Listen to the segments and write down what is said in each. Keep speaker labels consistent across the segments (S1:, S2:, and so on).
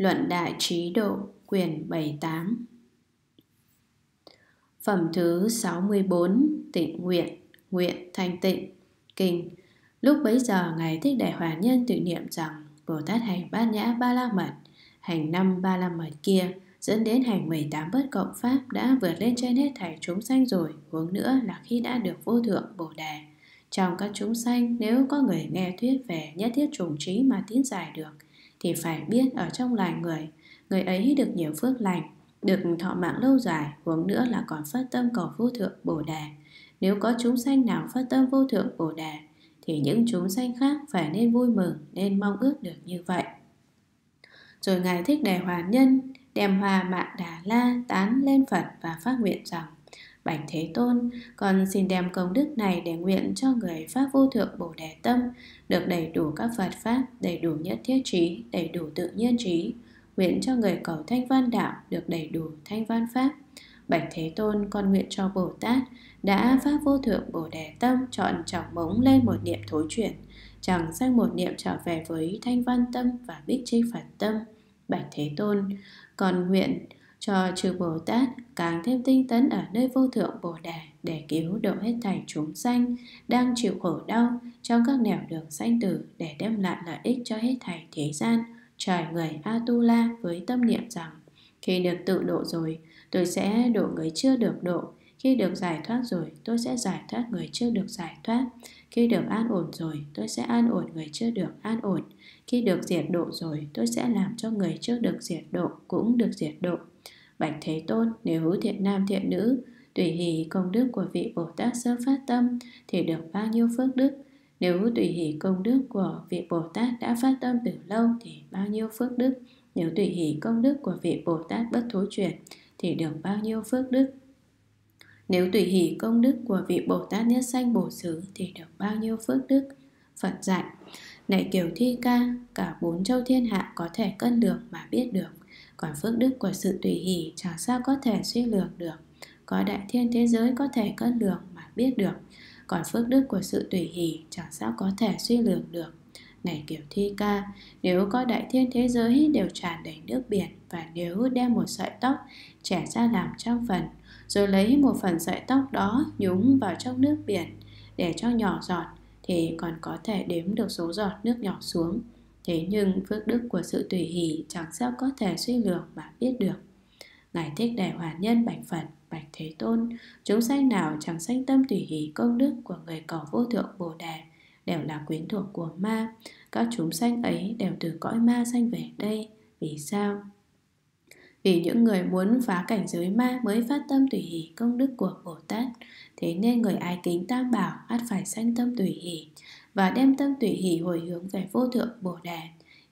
S1: Luận Đại Trí Độ, quyển 78 Phẩm thứ 64 Tịnh Nguyện Nguyện Thanh Tịnh, Kinh. Lúc bấy giờ, Ngài Thích Đại Hòa Nhân tự niệm rằng, Bồ Tát hành bát nhã ba la mật, Hành năm ba la mật kia, Dẫn đến hành 18 bất cộng pháp Đã vượt lên trên hết thảy chúng sanh rồi, Huống nữa là khi đã được vô thượng Bồ Đề. Trong các chúng sanh, Nếu có người nghe thuyết về nhất thiết trùng trí Mà tiến giải được thì phải biết ở trong loài người Người ấy được nhiều phước lành, Được thọ mạng lâu dài, Huống nữa là còn phát tâm cầu vô thượng Bồ Đề. Nếu có chúng sanh nào phát tâm vô thượng Bồ Đề, thì những chúng sanh khác phải nên vui mừng, nên mong ước được như vậy. Rồi ngài thích đề hòa nhân đem hoa mạ đà la tán lên phật và phát nguyện rằng bạch thế tôn, con xin đem công đức này để nguyện cho người pháp vô thượng bồ đề tâm được đầy đủ các phật pháp đầy đủ nhất thiết trí đầy đủ tự nhiên trí nguyện cho người cầu thanh văn đạo được đầy đủ thanh văn pháp Bạch Thế Tôn con nguyện cho Bồ Tát đã phát vô thượng Bồ Đề Tâm chọn trọng bóng lên một niệm thối chuyển, chẳng sang một niệm trở về với thanh văn tâm và bích chi Phật tâm. Bạch Thế Tôn con nguyện cho chư Bồ Tát càng thêm tinh tấn ở nơi vô thượng Bồ Đề để cứu độ hết thảy chúng sanh đang chịu khổ đau trong các nẻo đường sanh tử để đem lại lợi ích cho hết thảy thế gian, trời người Atula với tâm niệm rằng khi được tự độ rồi Tôi sẽ độ người chưa được độ. Khi được giải thoát rồi tôi sẽ giải thoát người chưa được giải thoát. Khi được an ổn rồi tôi sẽ an ổn người chưa được an ổn. Khi được diệt độ rồi tôi sẽ làm cho người chưa được diệt độ cũng được diệt độ. Bạch Thế Tôn nếu thiện nam thiện nữ Tùy hỷ công đức của vị Bồ Tát sơ phát tâm Thì được bao nhiêu phước đức Nếu tùy hỷ công đức của vị Bồ Tát đã phát tâm từ lâu Thì bao nhiêu phước đức Nếu tùy hỷ công đức của vị Bồ Tát bất thối chuyển thì được bao nhiêu phước đức. Nếu tùy hỷ công đức của vị Bồ Tát Nhất Sanh Bổ Xứ thì được bao nhiêu phước đức. Phật dạy, này kiểu thi ca, cả bốn châu thiên hạ có thể cân được mà biết được. Còn phước đức của sự tùy hỷ chẳng sao có thể suy lược được. Có đại thiên thế giới có thể cân được mà biết được. Còn phước đức của sự tùy hỷ chẳng sao có thể suy lường được. Này kiểu thi ca, nếu có đại thiên thế giới đều tràn đầy nước biển và nếu đem một sợi tóc trẻ ra làm trăm phần, rồi lấy một phần sợi tóc đó nhúng vào trong nước biển để cho nhỏ giọt thì còn có thể đếm được số giọt nước nhỏ xuống. Thế nhưng phước đức của sự tùy hỷ chẳng sao có thể suy lược mà biết được. Ngài thích đại hòa nhân bạch Phật, bạch Thế Tôn, chúng sanh nào chẳng sanh tâm tùy hỷ công đức của người cỏ vô thượng Bồ Đề đều là quyến thuộc của ma. Các chúng sanh ấy đều từ cõi ma sanh về đây. Vì sao? Vì những người muốn phá cảnh giới ma mới phát tâm tùy hỷ công đức của Bồ Tát. Thế nên người ai kính tam bảo ắt phải sanh tâm tùy hỷ và đem tâm tùy hỷ hồi hướng về vô thượng Bồ Đề.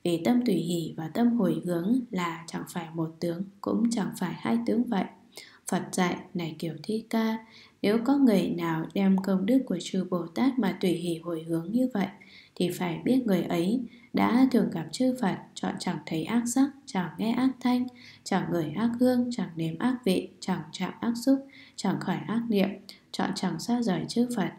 S1: Vì tâm tùy hỷ và tâm hồi hướng là chẳng phải một tướng, cũng chẳng phải hai tướng vậy. Phật dạy này kiểu thi ca Nếu có người nào đem công đức của chư Bồ Tát mà tùy hỷ hồi hướng như vậy Thì phải biết người ấy đã thường gặp chư Phật Chọn chẳng thấy ác sắc, chẳng nghe ác thanh Chẳng ngửi ác hương, chẳng nếm ác vị Chẳng chạm ác xúc, chẳng khởi ác niệm Chọn chẳng xa rời chư Phật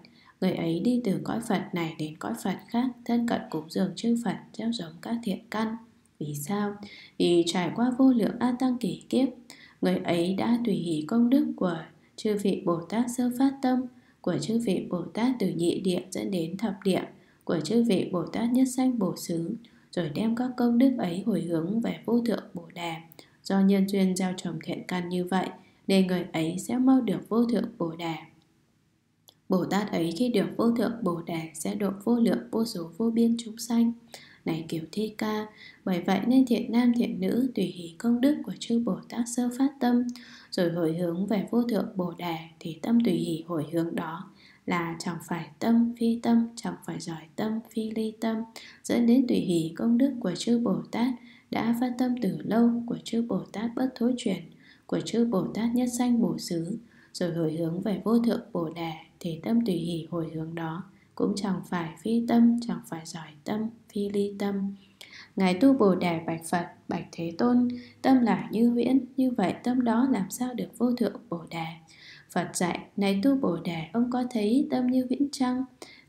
S1: Người ấy đi từ cõi Phật này đến cõi Phật khác Thân cận cúng dường chư Phật Gieo giống các thiện căn Vì sao? Vì trải qua vô lượng a tăng kỷ kiếp Người ấy đã tùy hỷ công đức của chư vị Bồ Tát sơ phát tâm, của chư vị Bồ Tát từ nhị địa dẫn đến thập địa, của chư vị Bồ Tát nhất sanh bổ xứ, rồi đem các công đức ấy hồi hướng về vô thượng Bồ Đề. Do nhân duyên gieo trồng thiện căn như vậy, nên người ấy sẽ mau được vô thượng Bồ Đề. Bồ Tát ấy khi được vô thượng Bồ Đề sẽ độ vô lượng vô số vô biên chúng sanh này, kiểu thi ca. Bởi vậy nên thiện nam, thiện nữ tùy hỷ công đức của chư bồ tát sơ phát tâm. Rồi hồi hướng về vô thượng bồ đề thì tâm tùy hỷ hồi hướng đó là chẳng phải tâm phi tâm, chẳng phải giỏi tâm phi ly tâm. Dẫn đến tùy hỷ công đức của chư bồ tát đã phát tâm từ lâu của chư bồ tát bất thối chuyển của chư bồ tát nhất sanh bổ xứ. Rồi hồi hướng về vô thượng bồ đề thì tâm tùy hỷ hồi hướng đó cũng chẳng phải phi tâm, chẳng phải giỏi tâm, phi ly tâm. Ngài tu bồ đề bạch phật, bạch thế tôn, tâm là như huyễn, như vậy tâm đó làm sao được vô thượng bồ đề phật dạy, này tu bồ đề ông có thấy tâm như huyễn chăng?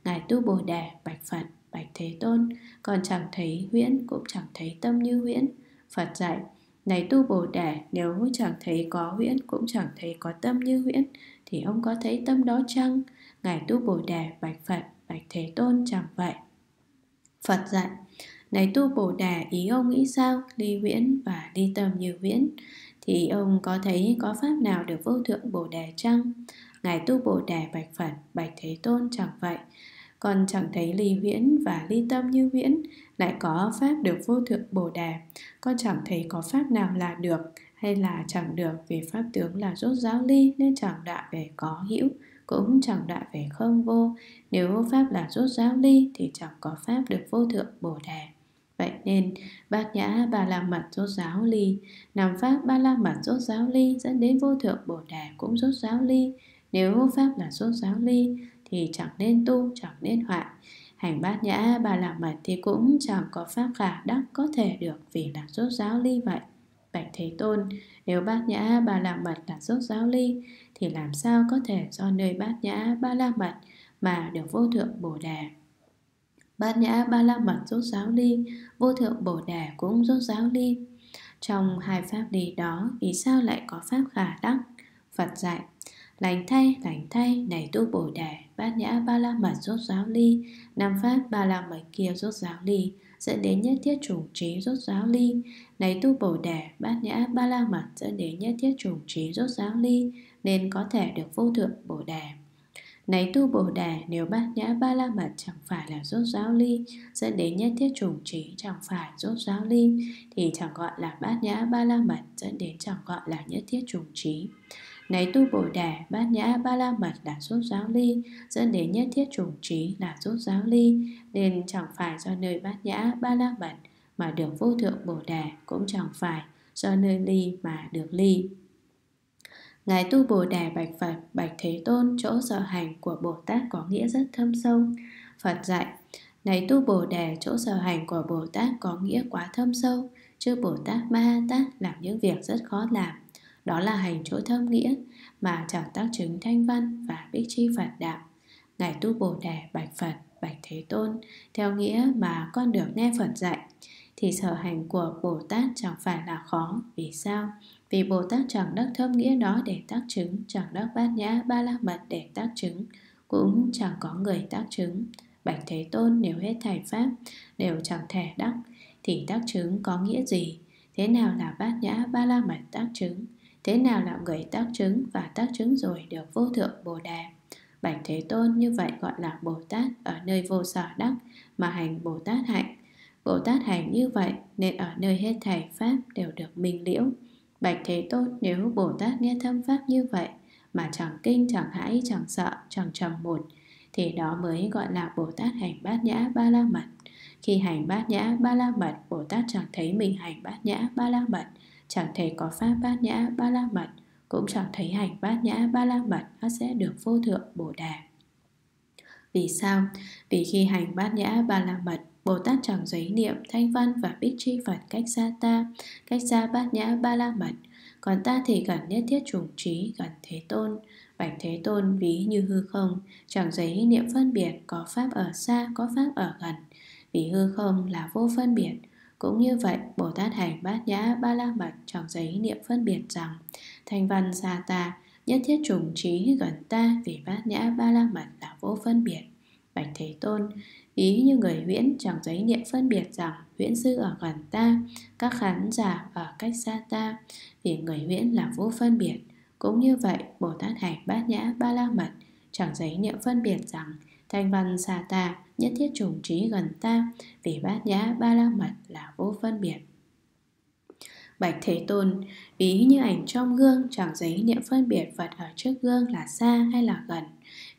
S1: Ngài tu bồ đề bạch phật, bạch thế tôn, còn chẳng thấy huyễn, cũng chẳng thấy tâm như huyễn. Phật dạy, Này tu Bồ Đề Nếu chẳng thấy có huyễn, Cũng chẳng thấy có tâm như huyễn, Thì ông có thấy tâm đó chăng? Ngài tu Bồ Đề bạch Phật Bạch Thế Tôn chẳng vậy. Phật dạy Này tu Bồ đà ý ông nghĩ sao? Ly viễn và ly tâm như viễn, Thì ông có thấy có pháp nào được vô thượng Bồ đà chăng? Ngài tu Bồ đà bạch Phật Bạch Thế Tôn chẳng vậy. Còn chẳng thấy ly huyễn và ly tâm như huyễn Lại có pháp được vô thượng Bồ đà? Con chẳng thấy có pháp nào là được Hay là chẳng được Vì pháp tướng là rốt giáo ly Nên chẳng đạo về có hữu. Cũng chẳng đại về không vô. Nếu pháp là rút giáo ly Thì chẳng có pháp được vô thượng Bồ Đề. Vậy nên bát nhã ba la mật rốt giáo ly. Nằm pháp ba la mật rốt giáo ly Dẫn đến vô thượng Bồ Đề cũng rốt giáo ly. Nếu pháp là rốt giáo ly Thì chẳng nên tu, chẳng nên hoại. Hành bát nhã ba la mật Thì cũng chẳng có pháp khả đắc Có thể được vì là rốt giáo ly vậy. Bạch Thế Tôn Nếu bát nhã ba la mật là rốt giáo ly thì làm sao có thể do nơi bát nhã ba la mật Mà được vô thượng Bồ Đề? Bát nhã ba la mật rốt giáo ly Vô thượng Bồ Đề cũng rốt giáo ly Trong hai pháp ly đó Vì sao lại có pháp khả đắc? Phật dạy Lành thay, lành thay, này tu bồ đề Bát nhã ba la mật rốt giáo ly Nam pháp ba la mật kia rốt giáo ly Dẫn đến nhất thiết trùng trí rốt giáo ly Này tu bồ đề Bát nhã ba la mật dẫn đến nhất thiết trùng trí rốt giáo ly nên có thể được vô thượng bồ đề. Này tu bồ đề, nếu bát nhã ba la mật chẳng phải là rốt giáo ly, Dẫn đến nhất thiết trùng trí chẳng phải rốt giáo ly, Thì chẳng gọi là bát nhã ba la mật, Dẫn đến chẳng gọi là nhất thiết trùng trí này tu bồ đề, bát nhã ba la mật là rốt giáo ly, Dẫn đến nhất thiết trùng trí là rốt giáo ly, Nên chẳng phải do nơi bát nhã ba la mật Mà được vô thượng bồ đề, Cũng chẳng phải do nơi ly mà được ly. Ngài tu Bồ Đề Bạch Phật Bạch Thế Tôn chỗ sở hành của Bồ Tát có nghĩa rất thâm sâu Phật dạy Này tu Bồ Đề chỗ sở hành của Bồ Tát có nghĩa quá thâm sâu Chứ Bồ Tát Ma Ha Tát làm những việc rất khó làm đó là hành chỗ thâm nghĩa mà chẳng tác chứng thanh văn và bích chi Phật đạo. Ngài tu Bồ Đề bạch Phật, bạch Thế Tôn, theo nghĩa mà con được nghe Phật dạy, thì sở hành của Bồ Tát chẳng phải là khó. Vì sao? Vì Bồ Tát chẳng đắc thâm nghĩa đó để tác chứng, chẳng đắc bát nhã ba la mật để tác chứng, cũng chẳng có người tác chứng. Bạch Thế Tôn nếu hết thảy pháp đều chẳng thể đắc, thì tác chứng có nghĩa gì? Thế nào là bát nhã ba la mật tác chứng? Thế nào là người tác chứng và tác chứng rồi được vô thượng Bồ Đề Bạch Thế Tôn như vậy gọi là Bồ Tát ở nơi vô sở đắc mà hành Bồ Tát hạnh Bồ Tát hành như vậy nên ở nơi hết thảy Pháp đều được minh liễu Bạch Thế Tôn nếu Bồ Tát nghe thâm Pháp như vậy mà chẳng kinh, chẳng hãi, chẳng sợ, chẳng trầm một thì đó mới gọi là Bồ Tát hành bát nhã ba la mật khi hành bát nhã ba la mật Bồ Tát chẳng thấy mình hành bát nhã ba la mật Chẳng thể có pháp bát nhã ba la mật Cũng chẳng thấy hành bát nhã ba la mật Nó sẽ được vô thượng Bồ đà Vì sao? Vì khi hành bát nhã ba la mật Bồ Tát chẳng giấy niệm thanh văn và bích chi Phật cách xa ta Cách xa bát nhã ba la mật. Còn ta thì gần nhất thiết trùng trí gần Thế Tôn. Bạch Thế Tôn ví như hư không Chẳng giấy niệm phân biệt Có pháp ở xa, có pháp ở gần. Vì hư không là vô phân biệt. Cũng như vậy, Bồ Tát hành bát nhã ba la mật trong giấy niệm phân biệt rằng Thanh văn xa ta, nhất thiết trùng trí gần ta vì bát nhã ba la mật là vô phân biệt. Bạch Thế Tôn, ý như người huyễn chẳng giấy niệm phân biệt rằng huyễn sư ở gần ta, các khán giả ở cách xa ta, vì người huyễn là vô phân biệt. Cũng như vậy, Bồ Tát hành bát nhã ba la mật chẳng giấy niệm phân biệt rằng Thanh văn xa ta, nhất thiết trùng trí gần ta, vì bát nhã ba la mật là vô phân biệt. Bạch Thế Tôn, ví như ảnh trong gương chẳng giấy niệm phân biệt vật ở trước gương là xa hay là gần,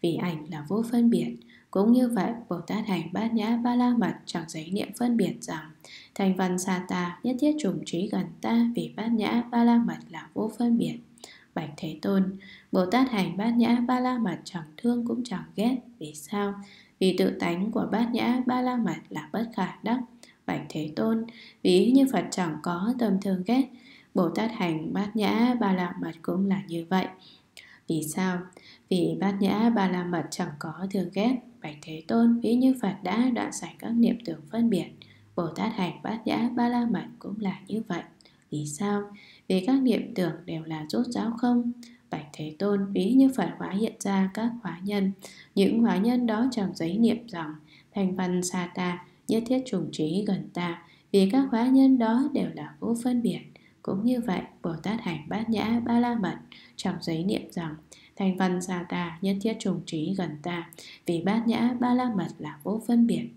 S1: vì ảnh là vô phân biệt. Cũng như vậy, Bồ Tát hành bát nhã ba la mật chẳng giấy niệm phân biệt rằng Thành văn xa ta nhất thiết trùng trí gần ta vì bát nhã ba la mật là vô phân biệt. Bạch Thế Tôn Bồ Tát hành bát nhã ba la mật chẳng thương cũng chẳng ghét Vì sao? Vì tự tánh của bát nhã ba la mật là bất khả đắc Bạch Thế Tôn Ví như Phật chẳng có tâm thương ghét Bồ Tát hành bát nhã ba la mật cũng là như vậy Vì sao? Vì bát nhã ba la mật chẳng có thương ghét Bạch Thế Tôn, ví như Phật đã đoạn sạch các niệm tưởng phân biệt. Bồ Tát hành bát nhã ba la mật cũng là như vậy. Vì sao? Vì các niệm tưởng đều là rốt ráo không? Bạch Thế Tôn, ví như Phật hóa hiện ra các hóa nhân. Những hóa nhân đó trong giấy niệm rằng, Thành văn xa ta, nhất thiết trùng trí gần ta. Vì các hóa nhân đó đều là vô phân biệt. Cũng như vậy, Bồ Tát hành bát nhã ba la mật Trong giấy niệm rằng Thành văn xa ta, nhất thiết trùng trí gần ta, Vì bát nhã ba la mật là vô phân biệt.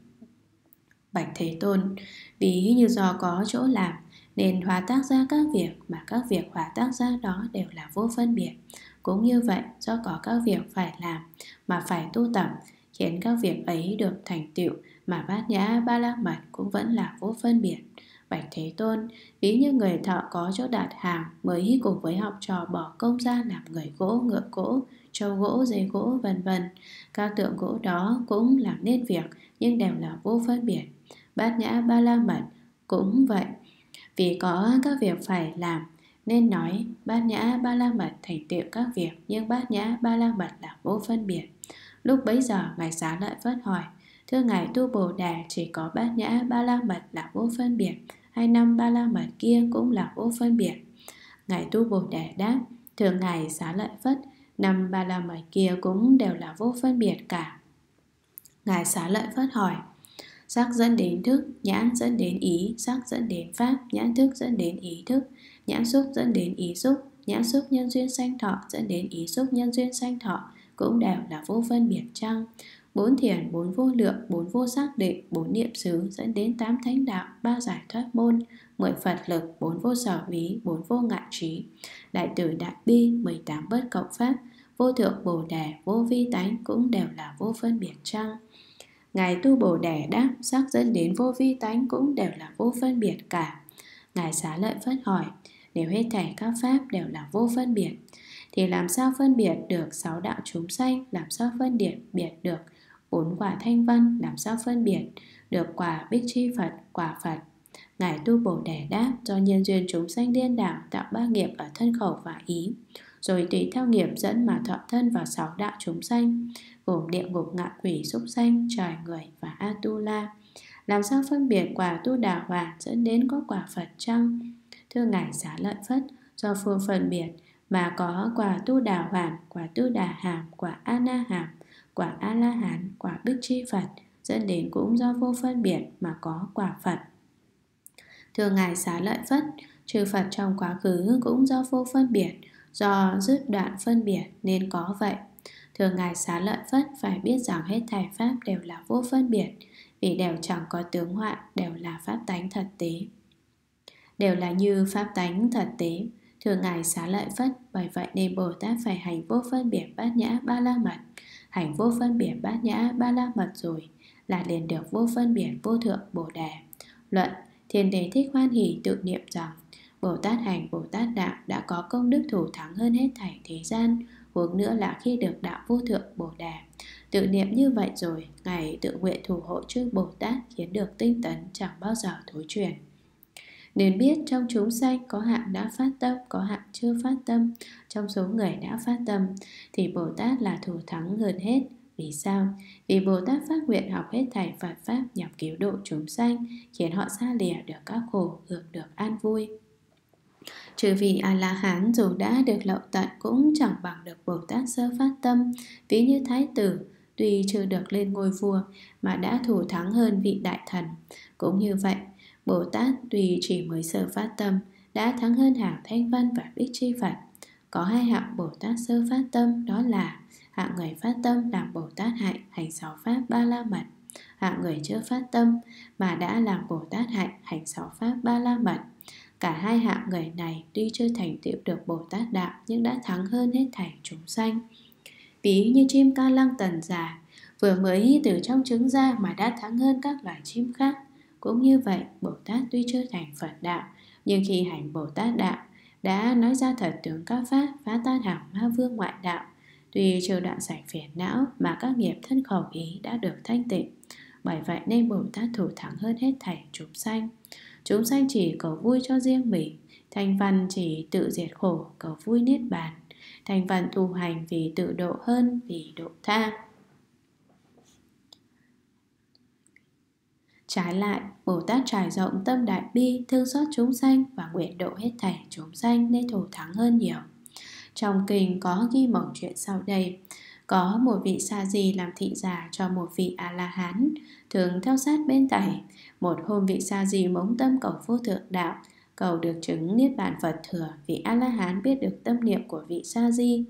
S1: Bạch Thế Tôn Ví như do có chỗ làm, Nên hóa tác ra các việc Mà các việc hóa tác ra đó đều là vô phân biệt. Cũng như vậy, do có các việc phải làm Mà phải tu tập, Khiến các việc ấy được thành tựu Mà bát nhã ba la mật cũng vẫn là vô phân biệt. Bạch Thế Tôn Ví như người thợ có chỗ đặt hàng Mới cùng với học trò bỏ công ra làm người gỗ, ngựa gỗ, trâu gỗ, dây gỗ, vân vân. Các tượng gỗ đó cũng làm nên việc Nhưng đều là vô phân biệt. Bát nhã ba la mật cũng vậy. Vì có các việc phải làm Nên nói bát nhã ba la mật thành tựu các việc Nhưng bát nhã ba la mật là vô phân biệt. Lúc bấy giờ Ngài Xá Lợi Phất hỏi Thưa Ngài Tu Bồ Đề chỉ có bát nhã ba la mật là vô phân biệt. Hai năm ba la mật kia cũng là vô phân biệt. Ngài Tu Bồ Đề đáp Thưa Ngài Xá Lợi Phất Năm ba la mật kia cũng đều là vô phân biệt cả. Ngài Xá Lợi Phất hỏi Sắc dẫn đến thức, nhãn dẫn đến ý, sắc dẫn đến pháp, nhãn thức dẫn đến ý thức, nhãn xúc dẫn đến ý xúc, nhãn xúc nhân duyên sanh thọ dẫn đến ý xúc nhân duyên sanh thọ cũng đều là vô phân biệt chăng? Bốn thiền, bốn vô lượng, bốn vô xác định, bốn niệm xứ dẫn đến tám thánh đạo, ba giải thoát môn, mười Phật lực, bốn vô sở ví, bốn vô ngại trí, đại tử đại bi, mười tám bất cộng pháp, vô thượng bồ đề, vô vi tánh cũng đều là vô phân biệt chăng? Ngài tu bồ đề đáp sắc dẫn đến vô vi tánh cũng đều là vô phân biệt cả. Ngài xá lợi phất hỏi, nếu hết thảy các pháp đều là vô phân biệt, thì làm sao phân biệt được sáu đạo chúng sanh, làm sao phân biệt biệt được bốn quả thanh văn, làm sao phân biệt được quả bích chi Phật, quả Phật. Ngài tu bổ đề đáp do nhân duyên chúng sanh điên đảo tạo ba nghiệp ở thân khẩu và ý, rồi tùy theo nghiệp dẫn mà thọ thân vào sáu đạo chúng sanh gồm địa ngục ngạ quỷ súc sanh trời người và atula làm sao phân biệt quả tu đà hoàn dẫn đến có quả phật chăng thưa ngài xá lợi phất do phương phân biệt mà có quả tu đà hoàn quả tu đà hàm quả ana hàm quả a la hán quả bích chi phật, dẫn đến cũng do vô phân biệt mà có quả phật. Thưa ngài xá lợi phất, trừ phật trong quá khứ cũng do vô phân biệt, do dứt đoạn phân biệt nên có vậy. Thường Ngài xá lợi Phất, phải biết rằng hết thảy Pháp đều là vô phân biệt, Vì đều chẳng có tướng họa, đều là Pháp tánh thật tế. Đều là như Pháp tánh thật tế. Thường Ngài xá lợi Phất, Bởi vậy nên Bồ Tát phải hành vô phân biệt bát nhã ba la mật. Hành vô phân biệt bát nhã ba la mật rồi, Là liền được vô phân biệt, vô thượng Bồ Đề. Luận, Thiên Đế Thích Hoan Hỷ tự niệm rằng, Bồ Tát hành, Bồ Tát đạo đã có công đức thủ thắng hơn hết thảy thế gian, Huống nữa là khi được đạo vô thượng Bồ Đề. Tự niệm như vậy rồi, Ngài tự nguyện thủ hộ chư Bồ Tát Khiến được tinh tấn chẳng bao giờ thối chuyển. Nên biết trong chúng sanh có hạng đã phát tâm, có hạng chưa phát tâm. Trong số người đã phát tâm Thì Bồ Tát là thủ thắng hơn hết. Vì sao? Vì Bồ Tát phát nguyện học hết thảy Phật Pháp nhằm cứu độ chúng sanh Khiến họ xa lìa được các khổ, hưởng được an vui. Trừ vì A-la-hán dù đã được lậu tận cũng chẳng bằng được Bồ Tát sơ phát tâm. Ví như Thái tử Tuy chưa được lên ngôi vua Mà đã thủ thắng hơn vị đại thần. Cũng như vậy Bồ Tát tuy chỉ mới sơ phát tâm Đã thắng hơn hạng Thanh Văn và Bích Chi Phật Có hai hạng Bồ Tát sơ phát tâm Đó là hạng người phát tâm làm Bồ Tát hạnh Hành sáu pháp ba la mật Hạng người chưa phát tâm Mà đã làm Bồ Tát hạnh Hành sáu pháp ba la mật Cả hai hạng người này tuy chưa thành tựu được Bồ Tát Đạo nhưng đã thắng hơn hết thảy chúng sanh. Ví như chim ca lăng tần già, vừa mới từ trong trứng ra mà đã thắng hơn các loài chim khác. Cũng như vậy, Bồ Tát tuy chưa thành Phật Đạo, nhưng khi hành Bồ Tát Đạo, đã nói ra thật tướng các pháp phá tan hẳn ma vương ngoại đạo. Tuy chưa đoạn sạch phiền não mà các nghiệp thân khẩu ý đã được thanh tịnh. Bởi vậy nên Bồ Tát thủ thắng hơn hết thảy chúng sanh. Chúng sanh chỉ cầu vui cho riêng mình Thành văn chỉ tự diệt khổ cầu vui niết bàn Thành văn tu hành vì tự độ hơn vì độ tha Trái lại, Bồ Tát trải rộng tâm đại bi, thương xót chúng sanh và nguyện độ hết thảy chúng sanh nên thủ thắng hơn nhiều. Trong kinh có ghi mẩu chuyện sau đây. Có một vị sa di làm thị giả cho một vị A-la-hán, thường theo sát bên tẩy Một hôm vị sa di mống tâm cầu vô thượng đạo, cầu được chứng niết bàn Phật thừa. Vị A-la-hán biết được tâm niệm của vị sa di,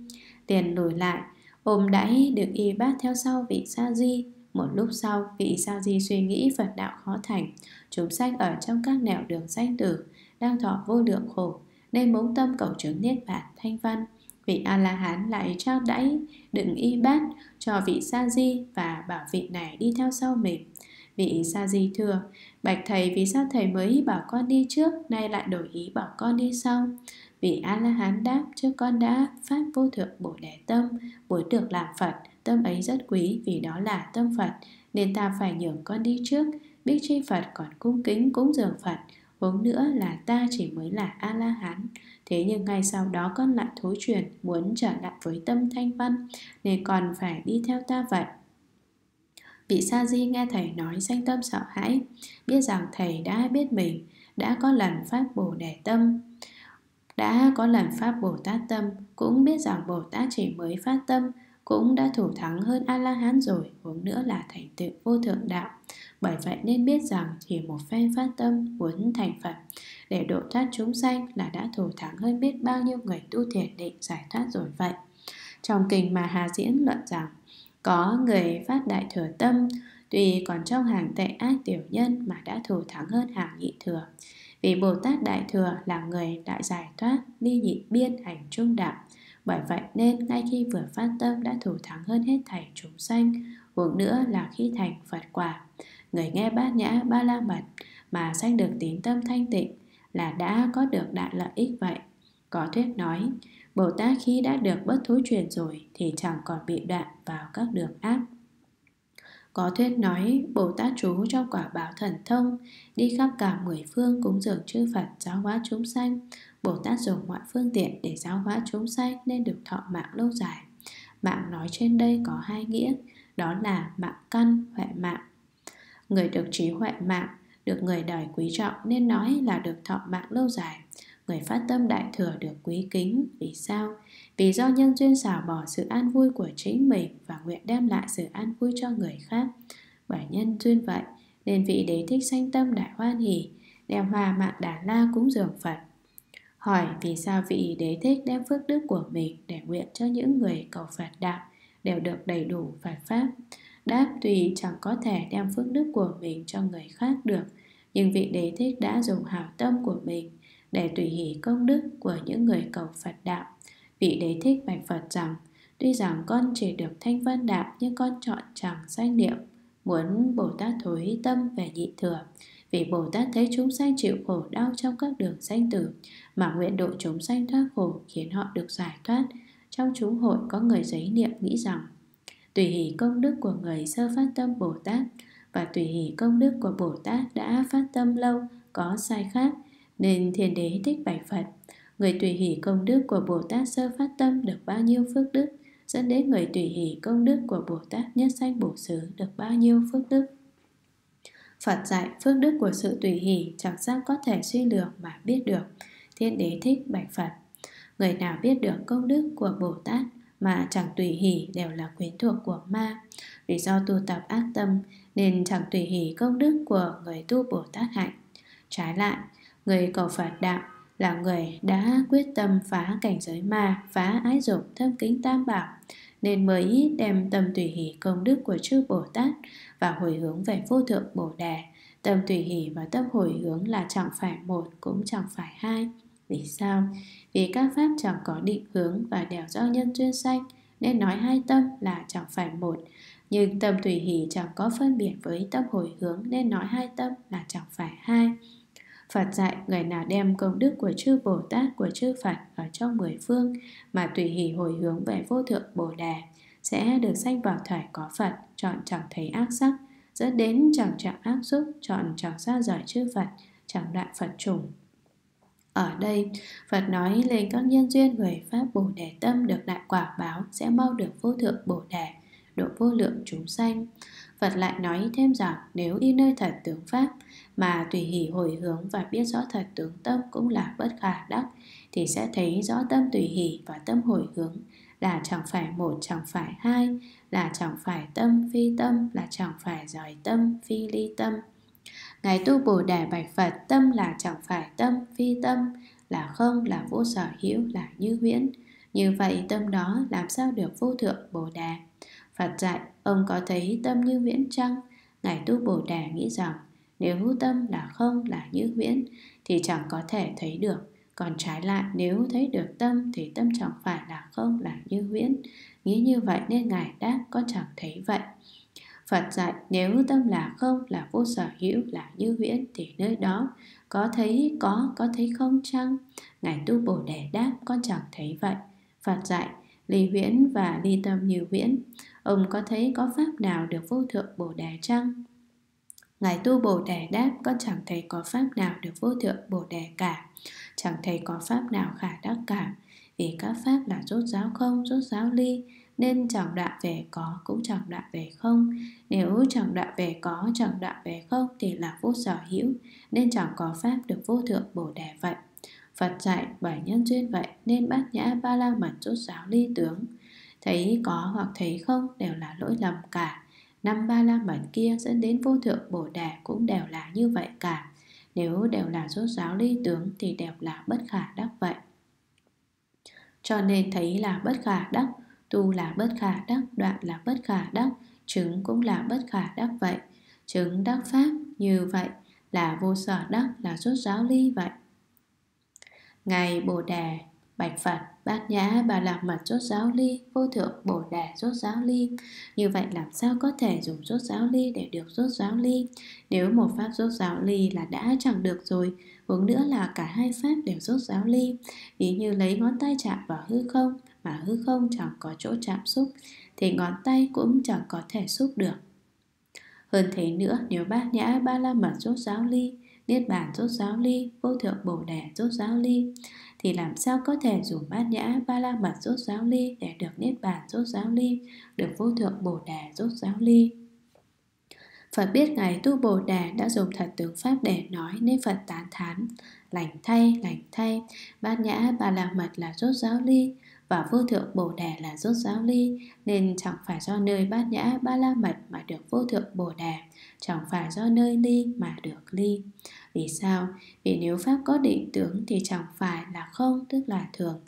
S1: tiền lùi lại, ôm đãi được y bát theo sau vị sa di. Một lúc sau, vị sa di suy nghĩ Phật đạo khó thành, chúng sanh ở trong các nẻo đường sanh tử, đang thọ vô lượng khổ, nên mống tâm cầu chứng niết bàn thanh văn. Vị a la hán lại trao đãi đựng y bát cho vị sa di và bảo vị này đi theo sau mình. Vị sa di thưa bạch thầy vì sao thầy mới bảo con đi trước nay lại đổi ý bảo con đi sau? Vị a la hán đáp trước con đã phát vô thượng bổ đề tâm buổi được làm phật tâm ấy rất quý vì đó là tâm phật, nên ta phải nhường con đi trước. Biết chi phật còn cung kính, cúng dường phật, huống nữa là ta chỉ mới là a la hán Thế nhưng ngay sau đó con lại thối chuyển, Muốn trở lại với tâm thanh văn, Nên còn phải đi theo ta vậy. Vị Sa Di nghe thầy nói sanh tâm sợ hãi, Biết rằng thầy đã biết mình, Đã có lần phát bồ đề tâm, Đã có lần phát Bồ Tát tâm, Cũng biết rằng Bồ Tát chỉ mới phát tâm cũng đã thủ thắng hơn A-la-hán rồi Huống nữa là thành tựu vô thượng đạo bởi vậy nên biết rằng chỉ một phen phát tâm muốn thành Phật để độ thoát chúng sanh là đã thủ thắng hơn biết bao nhiêu người tu thiền định giải thoát rồi vậy. Trong kinh mà Hà diễn luận rằng có người phát đại thừa tâm tuy còn trong hàng tệ ác tiểu nhân mà đã thủ thắng hơn hàng nhị thừa. Vì Bồ Tát Đại Thừa là người đại giải thoát, ly nhị biên hành trung đạo. Bởi vậy nên ngay khi vừa phát tâm đã thủ thắng hơn hết thảy chúng sanh, huống nữa là khi thành Phật quả. Người nghe bát nhã ba la mật mà sanh được tín tâm thanh tịnh là đã có được đại lợi ích vậy. Có thuyết nói, Bồ Tát khi đã được bất thối truyền rồi thì chẳng còn bị đoạn vào các đường ác. Có thuyết nói Bồ Tát trú trong quả báo thần thông Đi khắp cả mười phương cúng dường chư Phật giáo hóa chúng sanh Bồ Tát dùng mọi phương tiện để giáo hóa chúng sanh Nên được thọ mạng lâu dài Mạng nói trên đây có hai nghĩa Đó là mạng căn, huệ mạng Người được trí huệ mạng, được người đời quý trọng nên nói là được thọ mạng lâu dài. Người phát tâm đại thừa được quý kính. Vì sao? Vì do nhân duyên xảo bỏ sự an vui của chính mình và nguyện đem lại sự an vui cho người khác. Bởi nhân duyên vậy, nên vị đế thích sanh tâm đại hoan hỷ, đem hòa mạng đà la cúng dường Phật. Hỏi vì sao vị đế thích đem phước đức của mình để nguyện cho những người cầu Phật đạo, đều được đầy đủ Phật Pháp. Đáp, tùy chẳng có thể đem phước đức của mình cho người khác được, Nhưng vị đế thích đã dùng hảo tâm của mình Để tùy hỷ công đức của những người cầu Phật đạo Vị đế thích bạch Phật rằng, Tuy rằng con chỉ được thanh văn đạo, Nhưng con chọn chẳng danh niệm, Muốn Bồ Tát thối tâm về nhị thừa vì Bồ Tát thấy chúng sanh chịu khổ đau trong các đường sanh tử, Mà nguyện độ chúng sanh thoát khổ khiến họ được giải thoát Trong chúng hội có người giấy niệm nghĩ rằng, tùy hỷ công đức của người sơ phát tâm Bồ Tát và tùy hỷ công đức của Bồ Tát đã phát tâm lâu, có sai khác, nên thiên đế thích bạch Phật. Người tùy hỷ công đức của Bồ Tát sơ phát tâm được bao nhiêu phước đức, dẫn đến người tùy hỷ công đức của Bồ Tát nhất sanh bổ xứ được bao nhiêu phước đức. Phật dạy phước đức của sự tùy hỷ chẳng sao có thể suy lược mà biết được. Thiên đế thích bạch Phật. Người nào biết được công đức của Bồ Tát mà chẳng tùy hỷ đều là quyến thuộc của ma. Vì do tu tập ác tâm nên chẳng tùy hỷ công đức của người tu Bồ Tát hạnh. Trái lại, người cầu Phật đạo là người đã quyết tâm phá cảnh giới ma, phá ái dục, thâm kính tam bảo, nên mới đem tâm tùy hỷ công đức của chư Bồ Tát và hồi hướng về vô thượng Bồ Đề. Tâm tùy hỷ và tâm hồi hướng là chẳng phải một cũng chẳng phải hai. Vì sao? Vì các pháp chẳng có định hướng và đều do nhân duyên sanh Nên nói hai tâm là chẳng phải một Nhưng tâm tùy hỷ chẳng có phân biệt với tâm hồi hướng Nên nói hai tâm là chẳng phải hai Phật dạy người nào đem công đức của chư Bồ Tát của chư Phật ở trong mười phương mà tùy hỷ hồi hướng về vô thượng Bồ Đề sẽ được sanh vào thời có Phật, chọn chẳng thấy ác sắc, dẫn đến chẳng chạm ác xúc, chọn chẳng xa rời chư Phật, chẳng đoạn Phật trùng, ở đây, Phật nói lên các nhân duyên người Pháp Bồ Đề Tâm được đại quả báo sẽ mau được vô thượng Bồ Đề, độ vô lượng chúng sanh. Phật lại nói thêm rằng nếu y nơi thật tướng Pháp mà tùy hỷ hồi hướng và biết rõ thật tướng tâm cũng là bất khả đắc thì sẽ thấy rõ tâm tùy hỷ và tâm hồi hướng là chẳng phải một chẳng phải hai là chẳng phải tâm phi tâm, là chẳng phải giỏi tâm phi ly tâm. Ngài tu Bồ Đề Bạch Phật, tâm là chẳng phải tâm phi tâm, là không, là vô sở hữu, là như huyễn. Như vậy tâm đó làm sao được vô thượng Bồ Đề? Phật dạy, ông có thấy tâm như huyễn chăng? Ngài tu Bồ Đề nghĩ rằng, nếu tâm là không, là như huyễn, thì chẳng có thể thấy được còn trái lại, nếu thấy được tâm thì tâm chẳng phải là không, là như huyễn Nghĩ như vậy nên Ngài đáp con chẳng thấy vậy Phật dạy, nếu tâm là không, là vô sở hữu, là như huyễn thì nơi đó có thấy, có có thấy không chăng? Ngài tu bồ đề đáp con chẳng thấy vậy. Phật dạy, ly huyễn và ly tâm như huyễn. Ông có thấy có pháp nào được vô thượng bồ đề chăng? Ngài tu bồ đề đáp con chẳng thấy có pháp nào được vô thượng bồ đề cả. Chẳng thấy có pháp nào khả đắc cả. Vì các pháp là rốt giáo không, rốt giáo ly nên chẳng đoạn về có cũng chẳng đoạn về không nếu chẳng đoạn về có chẳng đoạn về không thì là vô sở hữu nên chẳng có pháp được vô thượng bổ đề vậy Phật dạy bởi nhân duyên vậy nên bát nhã ba la mật rốt giáo ly tướng thấy có hoặc thấy không đều là lỗi lầm cả năm ba la mật kia dẫn đến vô thượng bồ đề cũng đều là như vậy cả nếu đều là rốt giáo ly tướng thì đều là bất khả đắc vậy cho nên thấy là bất khả đắc Tu là bất khả đắc, đoạn là bất khả đắc, chứng cũng là bất khả đắc vậy. Chứng đắc pháp như vậy là vô sở đắc là rốt giáo ly vậy. Ngày Bồ Đề, Bạch Phật, Bát Nhã, Bà Lạc Mật rốt giáo ly, vô thượng Bồ Đề rốt giáo ly. Như vậy làm sao có thể dùng rốt giáo ly để được rốt giáo ly? Nếu một pháp rốt giáo ly là đã chẳng được rồi, huống nữa là cả hai pháp đều rốt giáo ly. Ví như lấy ngón tay chạm vào hư không, mà hư không chẳng có chỗ chạm xúc thì ngón tay cũng chẳng có thể xúc được. Hơn thế nữa nếu bát nhã ba la mật rốt giáo ly, niết bàn rốt giáo ly, vô thượng bồ đề rốt giáo ly thì làm sao có thể dùng bát nhã ba la mật rốt giáo ly để được niết bàn rốt giáo ly, được vô thượng bồ đề rốt giáo ly. Phật biết Ngài Tu Bồ Đề đã dùng thật tướng Pháp để nói nên Phật tán thán Lành thay, lành thay, bát nhã ba la mật là rốt giáo ly và vô thượng bồ đề là rốt giáo ly, nên chẳng phải do nơi bát nhã ba la mật mà được vô thượng bồ đề, chẳng phải do nơi ly mà được ly. Vì sao? Vì nếu pháp có định tướng thì chẳng phải là không, tức là thường.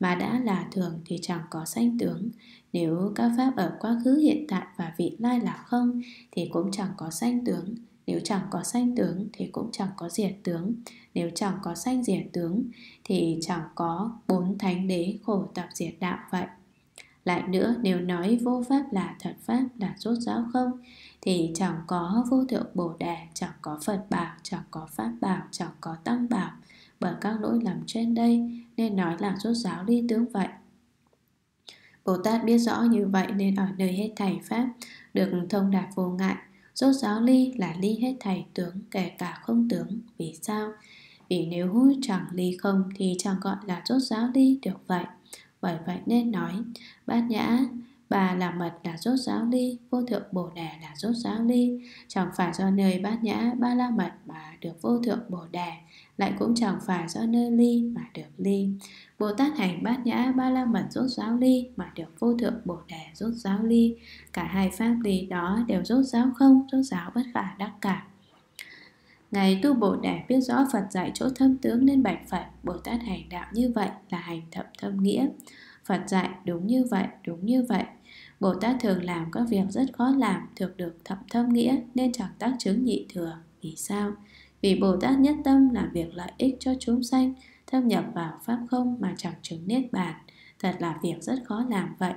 S1: Mà đã là thường thì chẳng có sanh tướng. Nếu các pháp ở quá khứ, hiện tại và vị lai là không, thì cũng chẳng có sanh tướng. Nếu chẳng có sanh tướng thì cũng chẳng có diệt tướng. Nếu chẳng có sanh diệt tướng thì chẳng có bốn thánh đế khổ tập diệt đạo vậy. Lại nữa nếu nói vô pháp là thật pháp là rốt giáo không Thì chẳng có vô thượng bồ đề Chẳng có Phật bảo, chẳng có pháp bảo, chẳng có tăng bảo Bởi các lỗi lầm trên đây Nên nói là rốt giáo ly tướng vậy. Bồ Tát biết rõ như vậy nên ở nơi hết thảy Pháp được thông đạt vô ngại. Rốt giáo ly là ly hết thảy tướng kể cả không tướng Vì sao? Vì nếu chẳng ly không thì chẳng gọi là rốt giáo ly được vậy? Bởi vậy nên nói, Bát nhã, Bà là mật là rốt giáo ly Vô thượng bồ đề là rốt giáo ly Chẳng phải do nơi bát nhã ba la mật mà được vô thượng bồ đề, Lại cũng chẳng phải do nơi ly mà được ly. Bồ Tát hành bát nhã ba la mật rốt giáo ly Mà được vô thượng bồ đề rốt giáo ly Cả hai pháp lý đó đều rốt giáo không, Rốt giáo bất khả đắc cả. Ngày tu Bồ đà biết rõ Phật dạy chỗ thâm tướng nên bạch Phật Bồ Tát hành đạo như vậy là hành thập thâm nghĩa. Phật dạy đúng như vậy, đúng như vậy. Bồ Tát thường làm các việc rất khó làm Thường được thập thâm nghĩa nên chẳng tác chứng nhị thừa. Vì sao? Vì Bồ Tát nhất tâm làm việc lợi ích cho chúng sanh Thâm nhập vào Pháp không mà chẳng chứng niết bàn. Thật là việc rất khó làm vậy.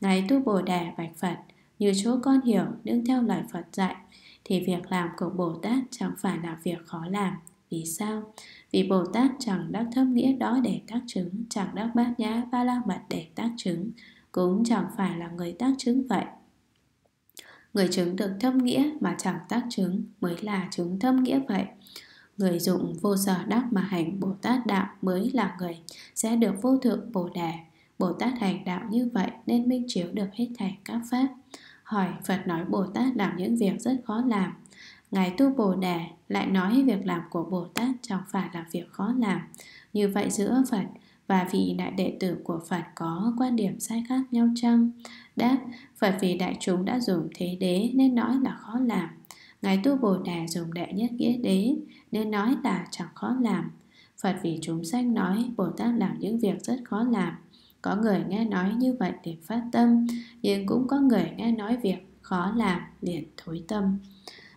S1: Ngày tu Bồ đà bạch Phật Như chỗ con hiểu đương theo lời Phật dạy thì việc làm của Bồ Tát chẳng phải là việc khó làm Vì sao? Vì Bồ Tát chẳng đắc thâm nghĩa đó để tác chứng, Chẳng đắc bát nhã ba la mật để tác chứng, Cũng chẳng phải là người tác chứng vậy Người chứng được thâm nghĩa mà chẳng tác chứng mới là chứng thâm nghĩa vậy Người dụng vô sở đắc mà hành Bồ Tát đạo mới là người sẽ được vô thượng Bồ Đề. Bồ Tát hành đạo như vậy nên minh chiếu được hết thảy các pháp. Hỏi Phật nói Bồ Tát làm những việc rất khó làm. Ngài tu Bồ Đề lại nói việc làm của Bồ Tát chẳng phải là việc khó làm. Như vậy giữa Phật và vị đại đệ tử của Phật có quan điểm sai khác nhau chăng? Đáp, Phật vì đại chúng đã dùng thế đế nên nói là khó làm. Ngài tu Bồ Đề dùng đệ nhất nghĩa đế nên nói là chẳng khó làm. Phật vì chúng sanh nói Bồ Tát làm những việc rất khó làm. Có người nghe nói như vậy để phát tâm, Nhưng cũng có người nghe nói việc khó làm liền thối tâm.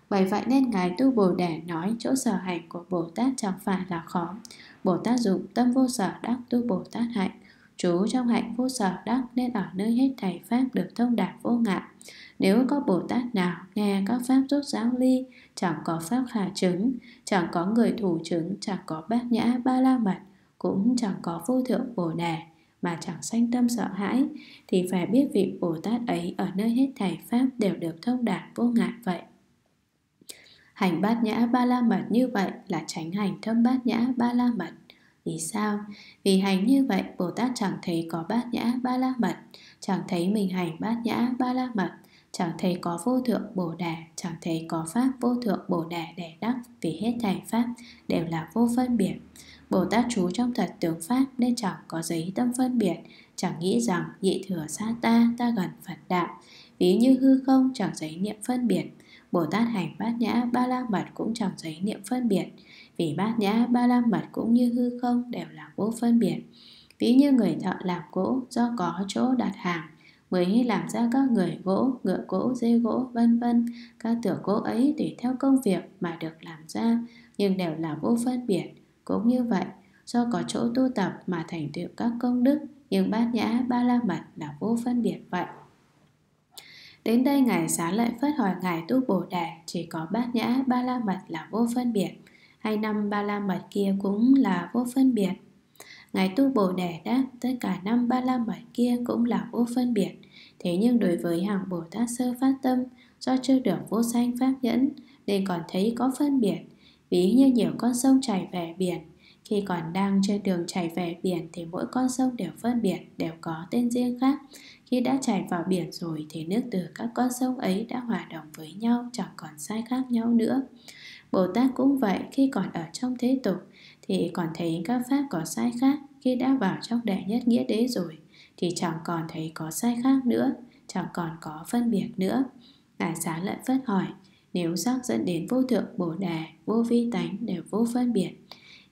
S1: Bởi vậy nên Ngài Tu Bồ Đề nói chỗ sở hạnh của Bồ Tát chẳng phải là khó. Bồ Tát dụng tâm vô sở đắc tu Bồ Tát hạnh. Chú trong hạnh vô sở đắc nên ở nơi hết thầy Pháp được thông đạt vô ngại nếu có Bồ Tát nào nghe các Pháp rốt giáo ly, Chẳng có Pháp khả chứng, Chẳng có người thủ chứng, Chẳng có bát nhã ba la mật, Cũng chẳng có vô thượng Bồ Đề. Mà chẳng sanh tâm sợ hãi, Thì phải biết vị Bồ Tát ấy Ở nơi hết thảy Pháp đều được thông đạt vô ngại vậy. Hành bát nhã ba la mật như vậy Là tránh hành thâm bát nhã ba la mật. Vì sao? Vì hành như vậy, Bồ Tát chẳng thấy có bát nhã ba la mật, Chẳng thấy mình hành bát nhã ba la mật, Chẳng thấy có vô thượng bồ đề, Chẳng thấy có pháp vô thượng bồ đề để đắc Vì hết thảy pháp đều là vô phân biệt. Bồ Tát chú trong thật tướng Pháp Nên chẳng có giấy tâm phân biệt Chẳng nghĩ rằng nhị thừa xa ta Ta gần Phật đạo. Ví như hư không chẳng giấy niệm phân biệt. Bồ Tát hành bát nhã ba la mật Cũng chẳng giấy niệm phân biệt. Vì bát nhã ba la mật cũng như hư không Đều là vô phân biệt. Ví như người thợ làm gỗ Do có chỗ đặt hàng. Mới làm ra các người gỗ, ngựa gỗ, dê gỗ, vân vân. Các tửa gỗ ấy tùy theo công việc mà được làm ra, nhưng đều là vô phân biệt. Cũng như vậy, do có chỗ tu tập mà thành tựu các công đức, nhưng bát nhã ba la mật là vô phân biệt vậy. Đến đây Ngài Xá Lợi Phất hỏi Ngài Tu Bồ Đề chỉ có bát nhã ba la mật là vô phân biệt, hay năm ba la mật kia cũng là vô phân biệt. Ngài Tu Bồ Đề đáp tất cả năm ba la mật kia cũng là vô phân biệt. Thế nhưng đối với hàng Bồ Tát sơ phát tâm do chưa được vô sanh pháp nhẫn nên còn thấy có phân biệt. Ví như nhiều con sông chảy về biển, khi còn đang trên đường chảy về biển thì mỗi con sông đều phân biệt, đều có tên riêng khác. Khi đã chảy vào biển rồi thì nước từ các con sông ấy đã hòa đồng với nhau, chẳng còn sai khác nhau nữa. Bồ Tát cũng vậy, khi còn ở trong thế tục thì còn thấy các pháp có sai khác khi đã vào trong đệ nhất nghĩa đế rồi thì chẳng còn thấy có sai khác nữa, chẳng còn có phân biệt nữa. Ngài xá lợi phất hỏi, nếu sắc dẫn đến vô thượng bồ đề, vô vi tánh đều vô phân biệt,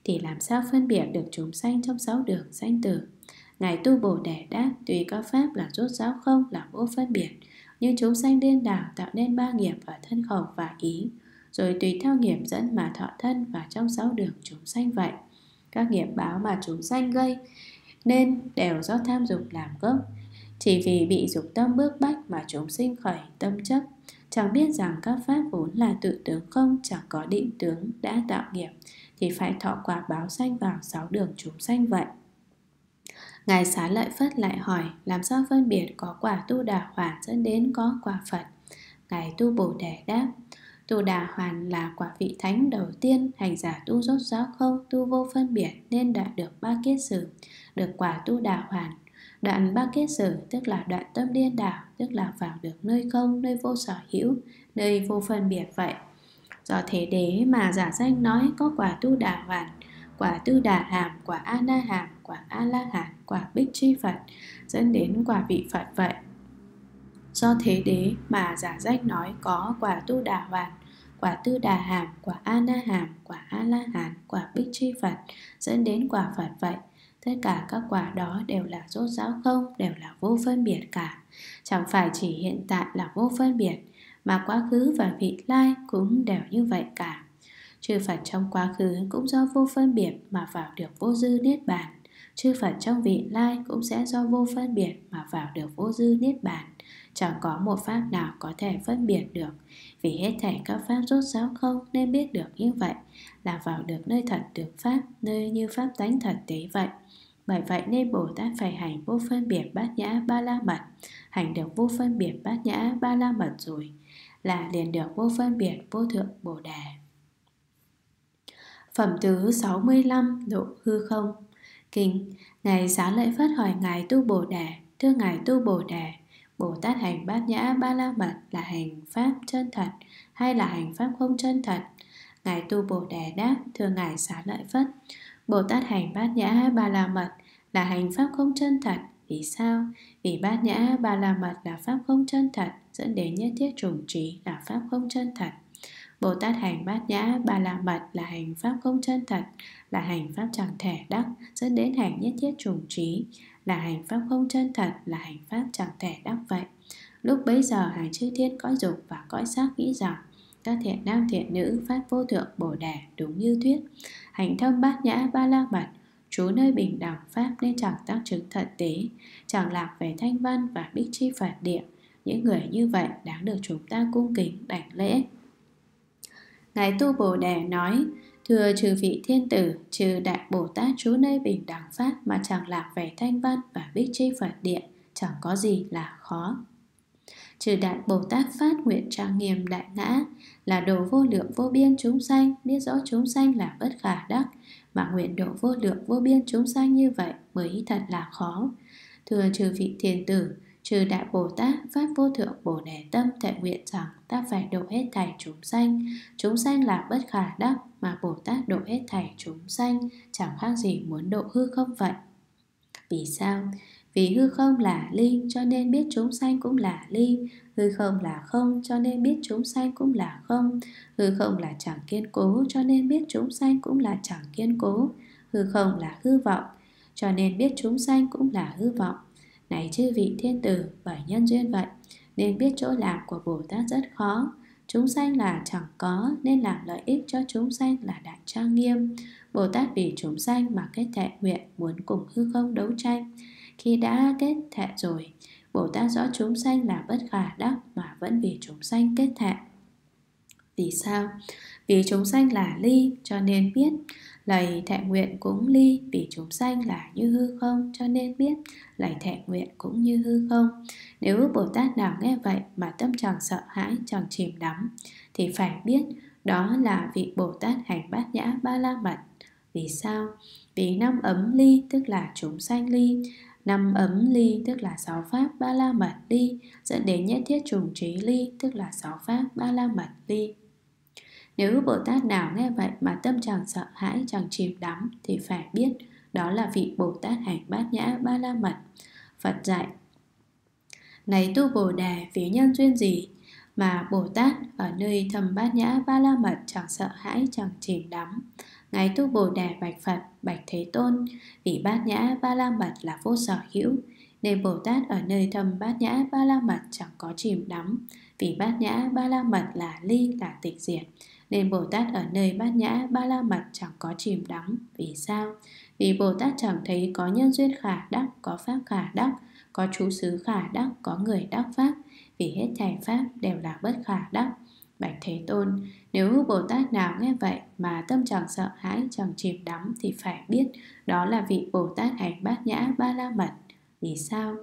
S1: thì làm sao phân biệt được chúng sanh trong sáu đường sanh tử? Ngài tu bồ đề đáp, tùy có pháp là rốt giáo không là vô phân biệt, nhưng chúng sanh điên đảo tạo nên ba nghiệp ở thân khẩu và ý, rồi tùy theo nghiệp dẫn mà thọ thân và trong sáu đường chúng sanh vậy. Các nghiệp báo mà chúng sanh gây nên đều do tham dục làm gốc. Chỉ vì bị dục tâm bước bách mà chúng sinh khởi tâm chấp, chẳng biết rằng các pháp vốn là tự tướng không, chẳng có định tướng đã tạo nghiệp, thì phải thọ quả báo sanh vào sáu đường chúng sanh vậy. Ngài xá lợi Phất lại hỏi làm sao phân biệt có quả tu đà hoàn dẫn đến có quả Phật. Ngài tu bồ đề đáp Tu Đà Hoàn là quả vị thánh đầu tiên Hành giả tu rốt ráo không Tu vô phân biệt nên đã được ba kết sử Được quả tu Đà Hoàn Đoạn ba kết sử tức là đoạn tâm điên đảo Tức là vào được nơi không, nơi vô sở hữu Nơi vô phân biệt vậy Do thế đế mà giả danh nói có quả tu đà hoàn Quả tu đà hàm, quả a na hàm, quả a la hàm quả bích chi Phật Dẫn đến quả vị Phật vậy Do thế đế mà giả danh nói có quả tu đà hoàn, quả tư đà hàm, quả a na hàm, quả a la hàm quả bích chi Phật dẫn đến quả Phật vậy. Tất cả các quả đó đều là rốt ráo không, đều là vô phân biệt cả. Chẳng phải chỉ hiện tại là vô phân biệt, mà quá khứ và vị lai cũng đều như vậy cả. Chư Phật trong quá khứ cũng do vô phân biệt mà vào được vô dư niết bàn. Chư Phật trong vị lai cũng sẽ do vô phân biệt mà vào được vô dư niết bàn. Chẳng có một pháp nào có thể phân biệt được Vì hết thảy các pháp rốt ráo không Nên biết được như vậy Là vào được nơi thật được pháp Nơi như pháp tánh thật tế vậy bởi vậy nên Bồ Tát phải hành vô phân biệt bát nhã ba la mật Hành được vô phân biệt bát nhã ba la mật rồi Là liền được vô phân biệt vô thượng Bồ Đề Phẩm thứ 65 Độ hư không Kinh Ngài Xá Lợi Phất hỏi Ngài Tu Bồ Đề Thưa Ngài Tu Bồ Đề Bồ Tát hành bát nhã ba la mật là hành pháp chân thật hay là hành pháp không chân thật? Ngài Tu Bồ Đề đáp, thưa Ngài xá lợi Phất. Bồ Tát hành bát nhã ba la mật là hành pháp không chân thật. Vì sao? Vì bát nhã ba la mật là pháp không chân thật, dẫn đến nhất thiết trùng trí là pháp không chân thật. Bồ Tát hành bát nhã ba la mật là hành pháp không chân thật, là hành pháp chẳng thể đắc, dẫn đến hành nhất thiết trùng trí, là hành pháp không chân thật, là hành pháp chẳng thể đắc vậy. Lúc bấy giờ hàng chư thiên cõi dục và cõi xác nghĩ rằng các thiện nam, thiện nữ phát vô thượng, bồ đề, đúng như thuyết. Hành thâm bát nhã ba la mật trú nơi bình đẳng pháp nên chẳng tác chứng thật tế, chẳng lạc về thanh văn và bích chi phạt địa. Những người như vậy đáng được chúng ta cung kính, đảnh lễ. Ngài tu bồ đề nói, thưa trừ vị thiên tử trừ đại bồ tát trú nơi bình đẳng pháp mà chẳng lạc về thanh văn và bích chi phạt địa, chẳng có gì là khó. Trừ đại Bồ Tát phát nguyện trang nghiêm đại ngã, Là độ vô lượng vô biên chúng sanh, Biết rõ chúng sanh là bất khả đắc, Mà nguyện độ vô lượng vô biên chúng sanh như vậy Mới thật là khó. Thưa trừ vị thiền tử, Trừ đại Bồ Tát phát vô thượng Bồ Đề Tâm Thệ nguyện rằng ta phải độ hết thảy chúng sanh. Chúng sanh là bất khả đắc, Mà Bồ Tát độ hết thảy chúng sanh, Chẳng khác gì muốn độ hư không vậy? Vì sao? Vì hư không là ly cho nên biết chúng sanh cũng là ly Hư không là không, cho nên biết chúng sanh cũng là không. Hư không là chẳng kiên cố, cho nên biết chúng sanh cũng là chẳng kiên cố. Hư không là hư vọng, cho nên biết chúng sanh cũng là hư vọng. Này chư vị thiên tử, bởi nhân duyên vậy, Nên biết chỗ lạc của Bồ Tát rất khó. Chúng sanh là chẳng có, nên làm lợi ích cho chúng sanh là đại trang nghiêm. Bồ Tát vì chúng sanh mà kết thệ nguyện muốn cùng hư không đấu tranh khi đã kết thệ rồi, Bồ Tát rõ chúng sanh là bất khả đắc Mà vẫn vì chúng sanh kết thệ. Vì sao? Vì chúng sanh là ly, cho nên biết. Lầy thệ nguyện cũng ly, Vì chúng sanh là như hư không, cho nên biết. Lầy thệ nguyện cũng như hư không. Nếu Bồ Tát nào nghe vậy Mà tâm chẳng sợ hãi chẳng chìm đắm, Thì phải biết đó là vị Bồ Tát hành bát nhã ba la mật. Vì sao? Vì năm ấm ly, tức là chúng sanh ly năm ấm ly tức là sáu pháp ba la mật ly dẫn đến nhất thiết trùng trí ly tức là sáu pháp ba la mật ly. Nếu Bồ Tát nào nghe vậy mà tâm chẳng sợ hãi chẳng chìm đắm thì phải biết đó là vị Bồ Tát hành bát nhã ba la mật. Phật dạy Này tu Bồ Đề vì nhân duyên gì mà Bồ Tát ở nơi thầm bát nhã ba la mật chẳng sợ hãi chẳng chìm đắm Ngài tu Bồ Đề bạch Phật, bạch Thế Tôn Vì bát nhã ba la mật là vô sở hữu. Nên Bồ Tát ở nơi thầm bát nhã ba la mật chẳng có chìm đắm. Vì bát nhã ba la mật là ly là tịch diệt. Nên Bồ Tát ở nơi bát nhã ba la mật chẳng có chìm đắm. Vì sao? Vì Bồ Tát chẳng thấy có nhân duyên khả đắc, có pháp khả đắc Có chú xứ khả đắc, có người đắc pháp. Vì hết thảy pháp đều là bất khả đắc. Bạch Thế Tôn, nếu Bồ Tát nào nghe vậy mà tâm chẳng sợ hãi, chẳng chìm đắm thì phải biết đó là vị Bồ Tát hành bát nhã ba la mật. Vì sao?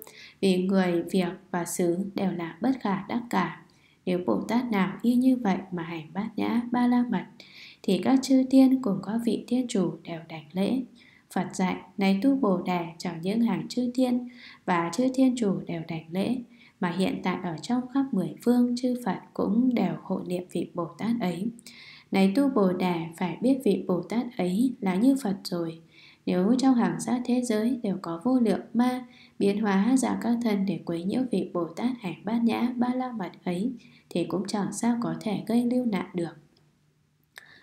S1: Vì người, việc và xứ đều là bất khả đắc cả. Nếu Bồ Tát nào y như vậy mà hành bát nhã ba la mật thì các chư tiên cùng các vị thiên chủ đều đảnh lễ. Phật dạy, này tu Bồ Đề chẳng những hàng chư thiên và chư thiên chủ đều đảnh lễ mà hiện tại ở trong khắp mười phương, chư Phật cũng đều hộ niệm vị Bồ Tát ấy. Này tu Bồ Đề phải biết vị Bồ Tát ấy là như Phật rồi. Nếu trong hàng sát thế giới đều có vô lượng ma biến hóa ra các thân để quấy nhiễu vị Bồ Tát hành bát nhã ba la mật ấy, thì cũng chẳng sao có thể gây lưu nạn được.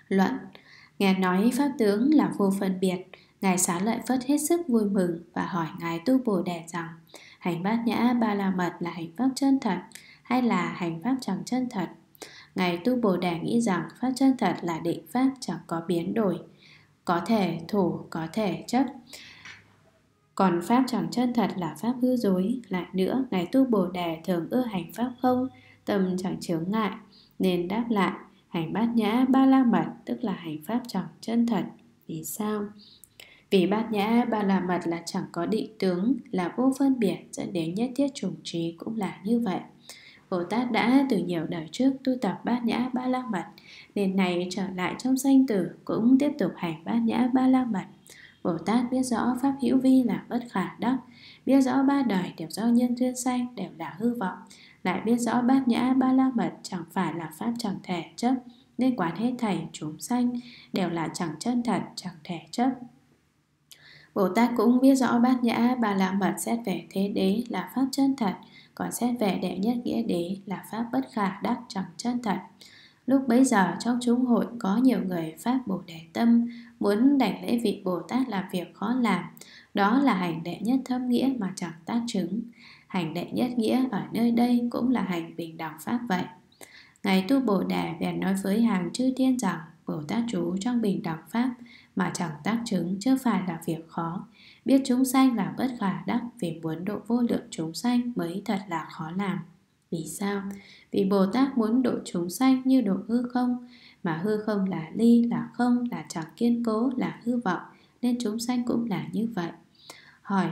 S1: Luận Nghe nói Pháp tướng là vô phân biệt Ngài xá lợi Phất hết sức vui mừng và hỏi Ngài Tu Bồ Đề rằng hành bát nhã ba la mật là hành pháp chân thật hay là hành pháp chẳng chân thật? Ngài tu bồ đề nghĩ rằng pháp chân thật là định pháp chẳng có biến đổi. Có thể thủ, có thể chấp. Còn pháp chẳng chân thật là pháp hư dối. Lại nữa, ngài tu bồ đề thường ưa hành pháp không? Tâm chẳng chướng ngại. Nên đáp lại, hành bát nhã ba la mật tức là hành pháp chẳng chân thật. Vì sao? Vì bát nhã ba la mật là chẳng có định tướng, là vô phân biệt dẫn đến nhất thiết trùng trí cũng là như vậy. Bồ Tát đã từ nhiều đời trước tu tập bát nhã ba la mật, nên này trở lại trong sanh tử cũng tiếp tục hành bát nhã ba la mật. Bồ Tát biết rõ Pháp hữu vi là bất khả đắc Biết rõ ba đời đều do nhân duyên sanh Đều là hư vọng Lại biết rõ bát nhã ba la mật Chẳng phải là Pháp chẳng thể chấp Nên quán hết thảy chúng sanh Đều là chẳng chân thật chẳng thể chấp Bồ Tát cũng biết rõ bát nhã ba la mật xét về thế đế là pháp chân thật, còn xét về đệ nhất nghĩa đế là pháp bất khả đắc chẳng chân thật. Lúc bấy giờ trong chúng hội có nhiều người Pháp Bồ Đề Tâm muốn đảnh lễ vị Bồ Tát làm việc khó làm. Đó là hành đệ nhất thâm nghĩa mà chẳng tác chứng. Hành đệ nhất nghĩa ở nơi đây cũng là hành bình đẳng Pháp vậy. Ngài Tu Bồ Đề bèn nói với hàng chư thiên rằng Bồ Tát chú trong bình đẳng Pháp mà chẳng tác chứng chưa phải là việc khó. Biết chúng sanh là bất khả đắc vì muốn độ vô lượng chúng sanh mới thật là khó làm. Vì sao? Vì Bồ Tát muốn độ chúng sanh như độ hư không, mà hư không là ly, là không, là chẳng kiên cố, là hư vọng, nên chúng sanh cũng là như vậy. Hỏi,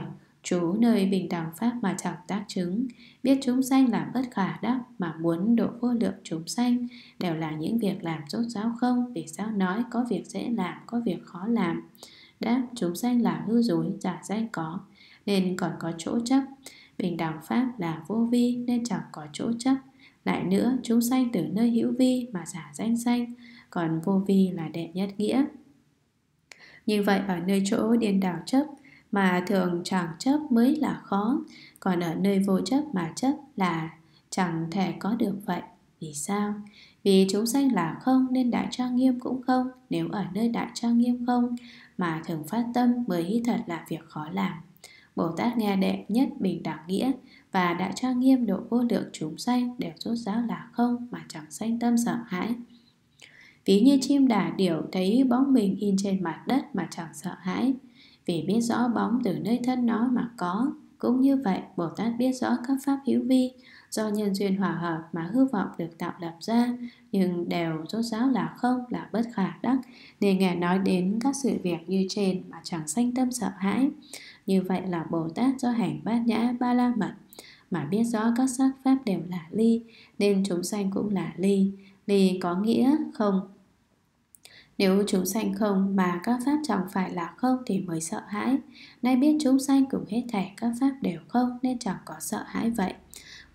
S1: chú nơi bình đẳng pháp mà chẳng tác chứng, biết chúng sanh là bất khả đắc mà muốn độ vô lượng chúng sanh đều là những việc làm rốt ráo không, vì sao nói có việc dễ làm, có việc khó làm. Đáp, chúng sanh là hư dối, giả danh có, nên còn có chỗ chấp. Bình đẳng pháp là vô vi nên chẳng có chỗ chấp. Lại nữa, chúng sanh từ nơi hữu vi mà giả danh sanh, còn vô vi là đệ nhất nghĩa. Như vậy ở nơi chỗ điên đảo chấp mà thường chẳng chấp mới là khó, còn ở nơi vô chấp mà chấp là chẳng thể có được vậy. Vì sao? Vì chúng sanh là không nên đại trang nghiêm cũng không, nếu ở nơi đại trang nghiêm không mà thường phát tâm mới thật là việc khó làm. Bồ Tát nghe đệ nhất bình đẳng nghĩa và đại trang nghiêm độ vô lượng chúng sanh đều rốt ráo là không mà chẳng sanh tâm sợ hãi. Ví như chim đà điểu thấy bóng mình in trên mặt đất mà chẳng sợ hãi, vì biết rõ bóng từ nơi thân nó mà có. Cũng như vậy, Bồ Tát biết rõ các pháp hữu vi do nhân duyên hòa hợp mà hư vọng được tạo lập ra, nhưng đều rốt ráo là không, là bất khả đắc, nên nghe nói đến các sự việc như trên mà chẳng sanh tâm sợ hãi. Như vậy là Bồ Tát do hành bát nhã ba la mật mà biết rõ các sắc pháp đều là ly, nên chúng sanh cũng là ly. Ly có nghĩa không nếu chúng sanh không mà các pháp chẳng phải là không thì mới sợ hãi. Nay biết chúng sanh cùng hết thảy các pháp đều không nên chẳng có sợ hãi vậy.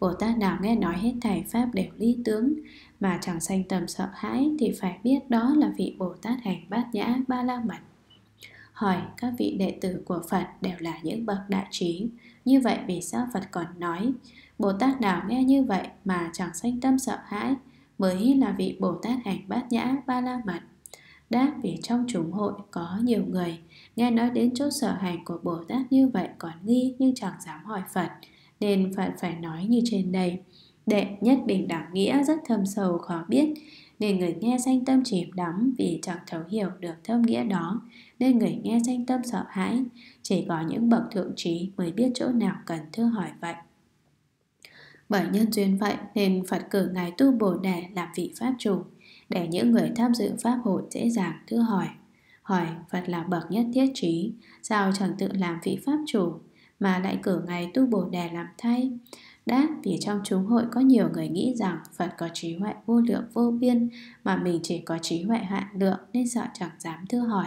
S1: Bồ Tát nào nghe nói hết thảy pháp đều ly tướng mà chẳng sanh tâm sợ hãi thì phải biết đó là vị Bồ Tát hành bát nhã ba la mật. Hỏi các vị đệ tử của Phật đều là những bậc đại trí Như vậy vì sao Phật còn nói, Bồ Tát nào nghe như vậy mà chẳng sanh tâm sợ hãi, Mới là vị Bồ Tát hành bát nhã ba la mật Đáp vì trong chúng hội có nhiều người. Nghe nói đến chỗ sở hành của Bồ Tát như vậy còn nghi nhưng chẳng dám hỏi Phật, Nên Phật phải nói như trên đây. Đệ nhất bình đẳng nghĩa rất thâm sâu khó biết, Nên người nghe sanh tâm chìm đắm vì chẳng thấu hiểu được thâm nghĩa đó, Nên người nghe sanh tâm sợ hãi. Chỉ có những bậc thượng trí mới biết chỗ nào cần thưa hỏi vậy. Bởi nhân duyên vậy nên Phật cử Ngài Tu Bồ Đề làm vị Pháp chủ để những người tham dự Pháp hội dễ dàng thưa hỏi. Hỏi Phật là bậc nhất thiết trí, sao chẳng tự làm vị Pháp chủ mà lại cử ngày Tu Bồ Đề làm thay? Đáp vì trong chúng hội có nhiều người nghĩ rằng Phật có trí huệ vô lượng vô biên mà mình chỉ có trí huệ hạn lượng nên sợ chẳng dám thưa hỏi.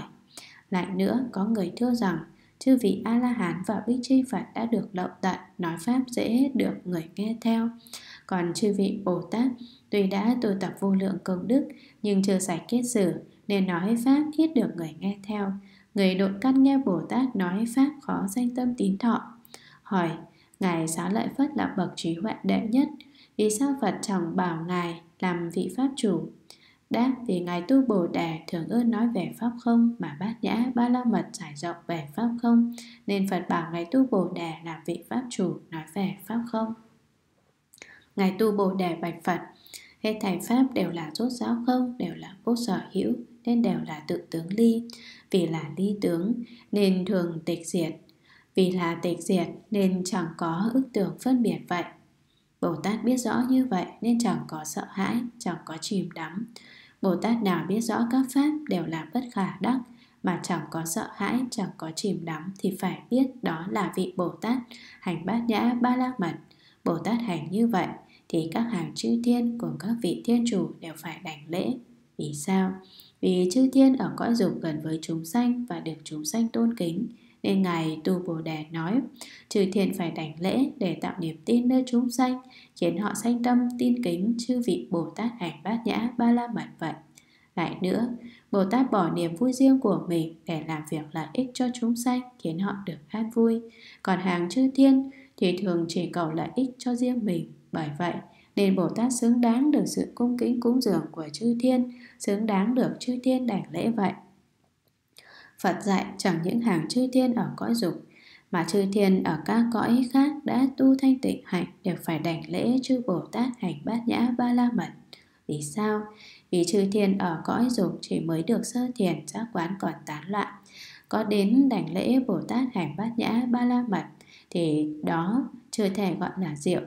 S1: Lại nữa có người thưa rằng chư vị A La Hán và Bích Chi Phật đã được lậu tận, nói pháp dễ được người nghe theo. Còn chư vị Bồ Tát tuy đã tu tập vô lượng công đức nhưng chưa sạch kết sử nên nói pháp thiết được người nghe theo. Người độ căn nghe Bồ Tát nói pháp khó danh tâm tín thọ. Hỏi, Ngài Xá Lợi Phất là bậc trí huệ đệ nhất, vì sao Phật chẳng bảo Ngài làm vị pháp chủ? Đáp vì Ngài Tu Bồ Đề thường ơn nói về Pháp không mà bát nhã ba la mật giải rộng về Pháp không nên Phật bảo Ngài Tu Bồ Đề làm vị Pháp chủ nói về Pháp không. Ngài Tu Bồ Đề bạch Phật Hết thảy Pháp đều là rốt ráo không, đều là vô sở hữu nên đều là tự tướng ly. Vì là ly tướng nên thường tịch diệt. Vì là tịch diệt nên chẳng có ước tưởng phân biệt vậy. Bồ Tát biết rõ như vậy nên chẳng có sợ hãi, chẳng có chìm đắm. Bồ Tát nào biết rõ các pháp đều là bất khả đắc mà chẳng có sợ hãi, chẳng có chìm đắm thì phải biết đó là vị Bồ Tát hành bát nhã ba la mật. Bồ Tát hành như vậy thì các hàng chư thiên của các vị thiên chủ đều phải đảnh lễ. Vì sao? Vì chư thiên ở cõi dục gần với chúng sanh và được chúng sanh tôn kính, nên Ngài Tu Bồ Đề nói, chư thiên phải đảnh lễ để tạo niềm tin nơi chúng sanh, khiến họ sanh tâm tin kính chư vị Bồ Tát hành bát nhã ba la mật vậy. Lại nữa, Bồ Tát bỏ niềm vui riêng của mình để làm việc lợi ích cho chúng sanh, khiến họ được an vui. Còn hàng chư thiên thì thường chỉ cầu lợi ích cho riêng mình. Bởi vậy, nên Bồ Tát xứng đáng được sự cung kính cúng dường của chư thiên, xứng đáng được chư thiên đảnh lễ vậy. Phật dạy chẳng những hàng chư thiên ở cõi dục mà chư thiên ở các cõi khác đã tu thanh tịnh hạnh đều phải đảnh lễ chư Bồ Tát hành bát nhã ba la mật. Vì sao? Vì chư thiên ở cõi dục chỉ mới được sơ thiền giác quán còn tán loạn. Có đến đảnh lễ Bồ Tát hành bát nhã ba la mật thì đó chưa thể gọi là diệu.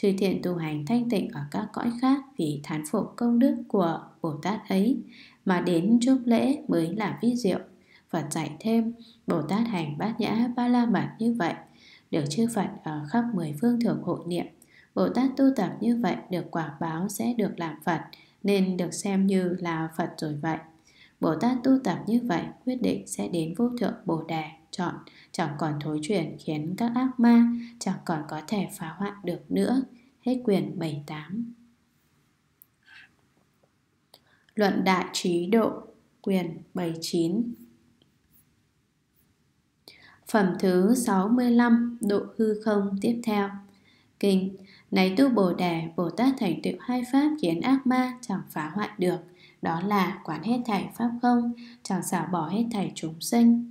S1: Chư thiện tu hành thanh tịnh ở các cõi khác vì thán phục công đức của Bồ Tát ấy, mà đến chúc lễ mới là vi diệu. Phật dạy thêm, Bồ Tát hành bát nhã ba la mật như vậy, được chư Phật ở khắp mười phương thượng hộ niệm. Bồ Tát tu tập như vậy được quả báo sẽ được làm Phật, nên được xem như là Phật rồi vậy. Bồ Tát tu tập như vậy quyết định sẽ đến vô thượng Bồ Đề chọn. Chẳng còn thối chuyển khiến các ác ma, chẳng còn có thể phá hoại được nữa. Hết quyền 78 Luận Đại Trí Độ Quyền 79 Phẩm thứ 65 Độ hư không, tiếp theo. Kinh. Này tu Bồ Đề, Bồ Tát thành tựu hai pháp khiến ác ma chẳng phá hoại được. Đó là quán hết thảy pháp không, Chẳng xả bỏ hết thảy chúng sinh.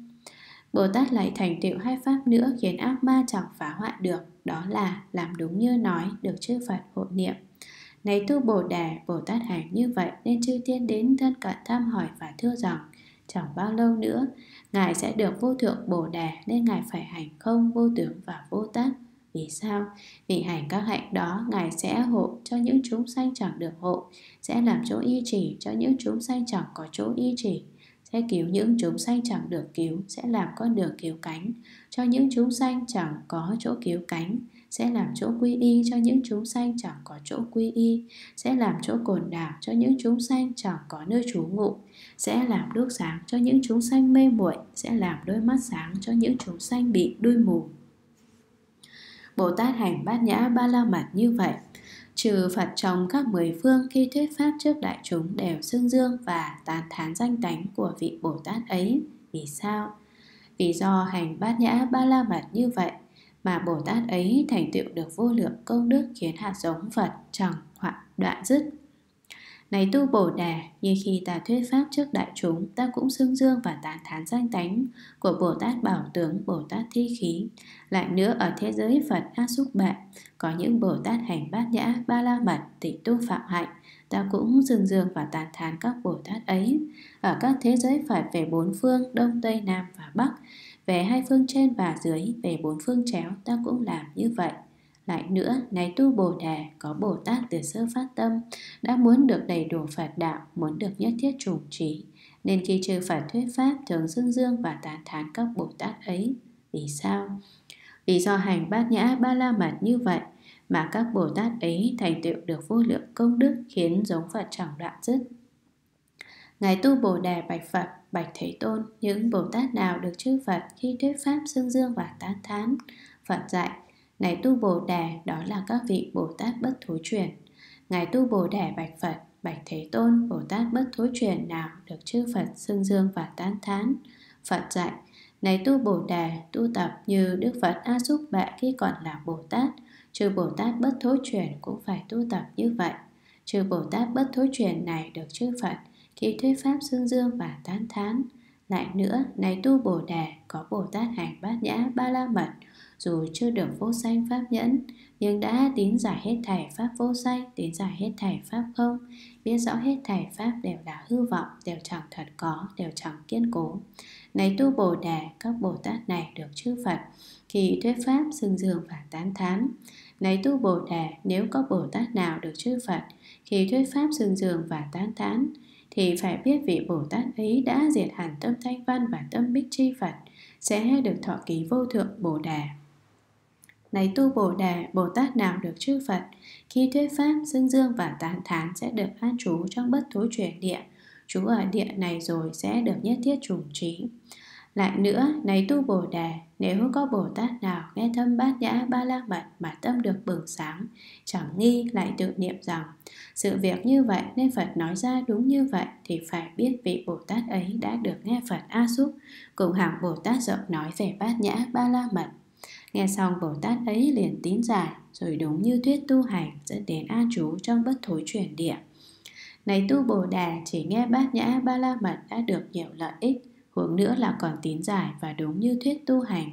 S1: Bồ Tát lại thành tựu hai pháp nữa khiến ác ma chẳng phá hoại được Đó là làm đúng như nói được chư Phật hộ niệm. Này tu Bồ Đề, Bồ Tát hành như vậy nên chư tiên đến thân cận thăm hỏi và thưa rằng Chẳng bao lâu nữa, Ngài sẽ được vô thượng Bồ Đề nên Ngài phải hành không, vô tướng và vô tác. Vì sao? Vì hành các hạnh đó Ngài sẽ hộ cho những chúng sanh chẳng được hộ Sẽ làm chỗ y chỉ cho những chúng sanh chẳng có chỗ y chỉ sẽ cứu những chúng sanh chẳng được cứu, sẽ làm con đường cứu cánh. Cho những chúng sanh chẳng có chỗ cứu cánh, sẽ làm chỗ quy y. Cho những chúng sanh chẳng có chỗ quy y, sẽ làm chỗ cồn đảo cho những chúng sanh chẳng có nơi trú ngụ, sẽ làm đuốc sáng. Cho những chúng sanh mê muội, sẽ làm đôi mắt sáng. Cho những chúng sanh bị đuôi mù. Bồ Tát hành bát nhã ba la mật như vậy. Trừ Phật trong các mười phương khi thuyết pháp trước đại chúng đều xưng dương và tán thán danh tánh của vị Bồ Tát ấy. Vì sao? Vì do hành bát nhã ba la mật như vậy mà Bồ Tát ấy thành tựu được vô lượng công đức khiến hạt giống Phật chẳng hoạn đoạn dứt này tu bồ đà như khi ta thuyết pháp trước đại chúng, ta cũng xưng dương và tán thán danh tánh của Bồ Tát Bảo Tướng, Bồ Tát Thi Khí. Lại nữa ở thế giới Phật A Xúc Bệ, có những Bồ Tát hành bát nhã, ba la mật, tịnh tu phạm hạnh, ta cũng xưng dương và tán thán các Bồ Tát ấy. Ở các thế giới Phật về bốn phương, Đông, Tây, Nam và Bắc, về hai phương trên và dưới, về bốn phương chéo, ta cũng làm như vậy. Lại nữa, này tu Bồ Đề, có Bồ Tát từ sơ phát tâm, đã muốn được đầy đủ Phật đạo, muốn được nhất thiết trùng trí, nên khi chư Phật thuyết Pháp thường dương dương và tán thán các Bồ Tát ấy. Vì sao? Vì do hành bát nhã ba la mật như vậy, mà các Bồ Tát ấy thành tựu được vô lượng công đức khiến giống Phật chẳng đoạn dứt. Ngài tu Bồ Đề bạch Phật, bạch Thế Tôn, những Bồ Tát nào được chư Phật khi thuyết Pháp xưng dương và tán thán. Phật dạy, này tu Bồ Đề đó là các vị Bồ Tát bất thối chuyển. Ngài tu Bồ Đề bạch Phật Bạch Thế Tôn Bồ Tát bất thối chuyển nào Được chư Phật xưng dương và tán thán. Phật dạy Này tu Bồ Đề tu tập như Đức Phật A Xúc Bệ khi còn là Bồ Tát. Chư Bồ Tát bất thối chuyển cũng phải tu tập như vậy. Chư Bồ Tát bất thối chuyển này được chư Phật Khi thuyết Pháp xưng dương và tán thán. Lại nữa, này tu Bồ Đề có Bồ Tát hành bát nhã ba la mật dù chưa được vô sanh pháp nhẫn, nhưng đã tín giải hết thảy pháp vô sanh tín giải hết thảy pháp không. Biết rõ hết thảy pháp đều là hư vọng, đều chẳng thật có, đều chẳng kiên cố. Này tu bồ đề, các bồ tát này được chư phật khi thuyết pháp xưng dường và tán thán. Này tu bồ đề, nếu có bồ tát nào được chư phật khi thuyết pháp xưng dường và tán thán, thì phải biết vị Bồ Tát ấy đã diệt hẳn tâm thanh văn và tâm bích chi Phật, sẽ được thọ ký vô thượng Bồ Đề. Này tu Bồ Đề, Bồ Tát nào được chư Phật, khi thuyết pháp, xưng dương và tán thán sẽ được an trú trong bất thối chuyển địa, Chú ở địa này rồi sẽ được nhất thiết trùng trí. Lại nữa, này tu Bồ Đề, nếu có Bồ Tát nào nghe thâm bát nhã ba la mật mà tâm được bừng sáng, chẳng nghi lại tự niệm rằng sự việc như vậy nên Phật nói ra đúng như vậy thì phải biết vị Bồ Tát ấy đã được nghe Phật A Xúc. Cùng hàng Bồ Tát rộng nói về bát nhã ba la mật. Nghe xong Bồ Tát ấy liền tín giải rồi đúng như thuyết tu hành dẫn đến A trú trong bất thối chuyển địa. Này tu Bồ Đề chỉ nghe bát nhã ba la mật đã được nhiều lợi ích Hướng nữa là còn tín giải và đúng như thuyết tu hành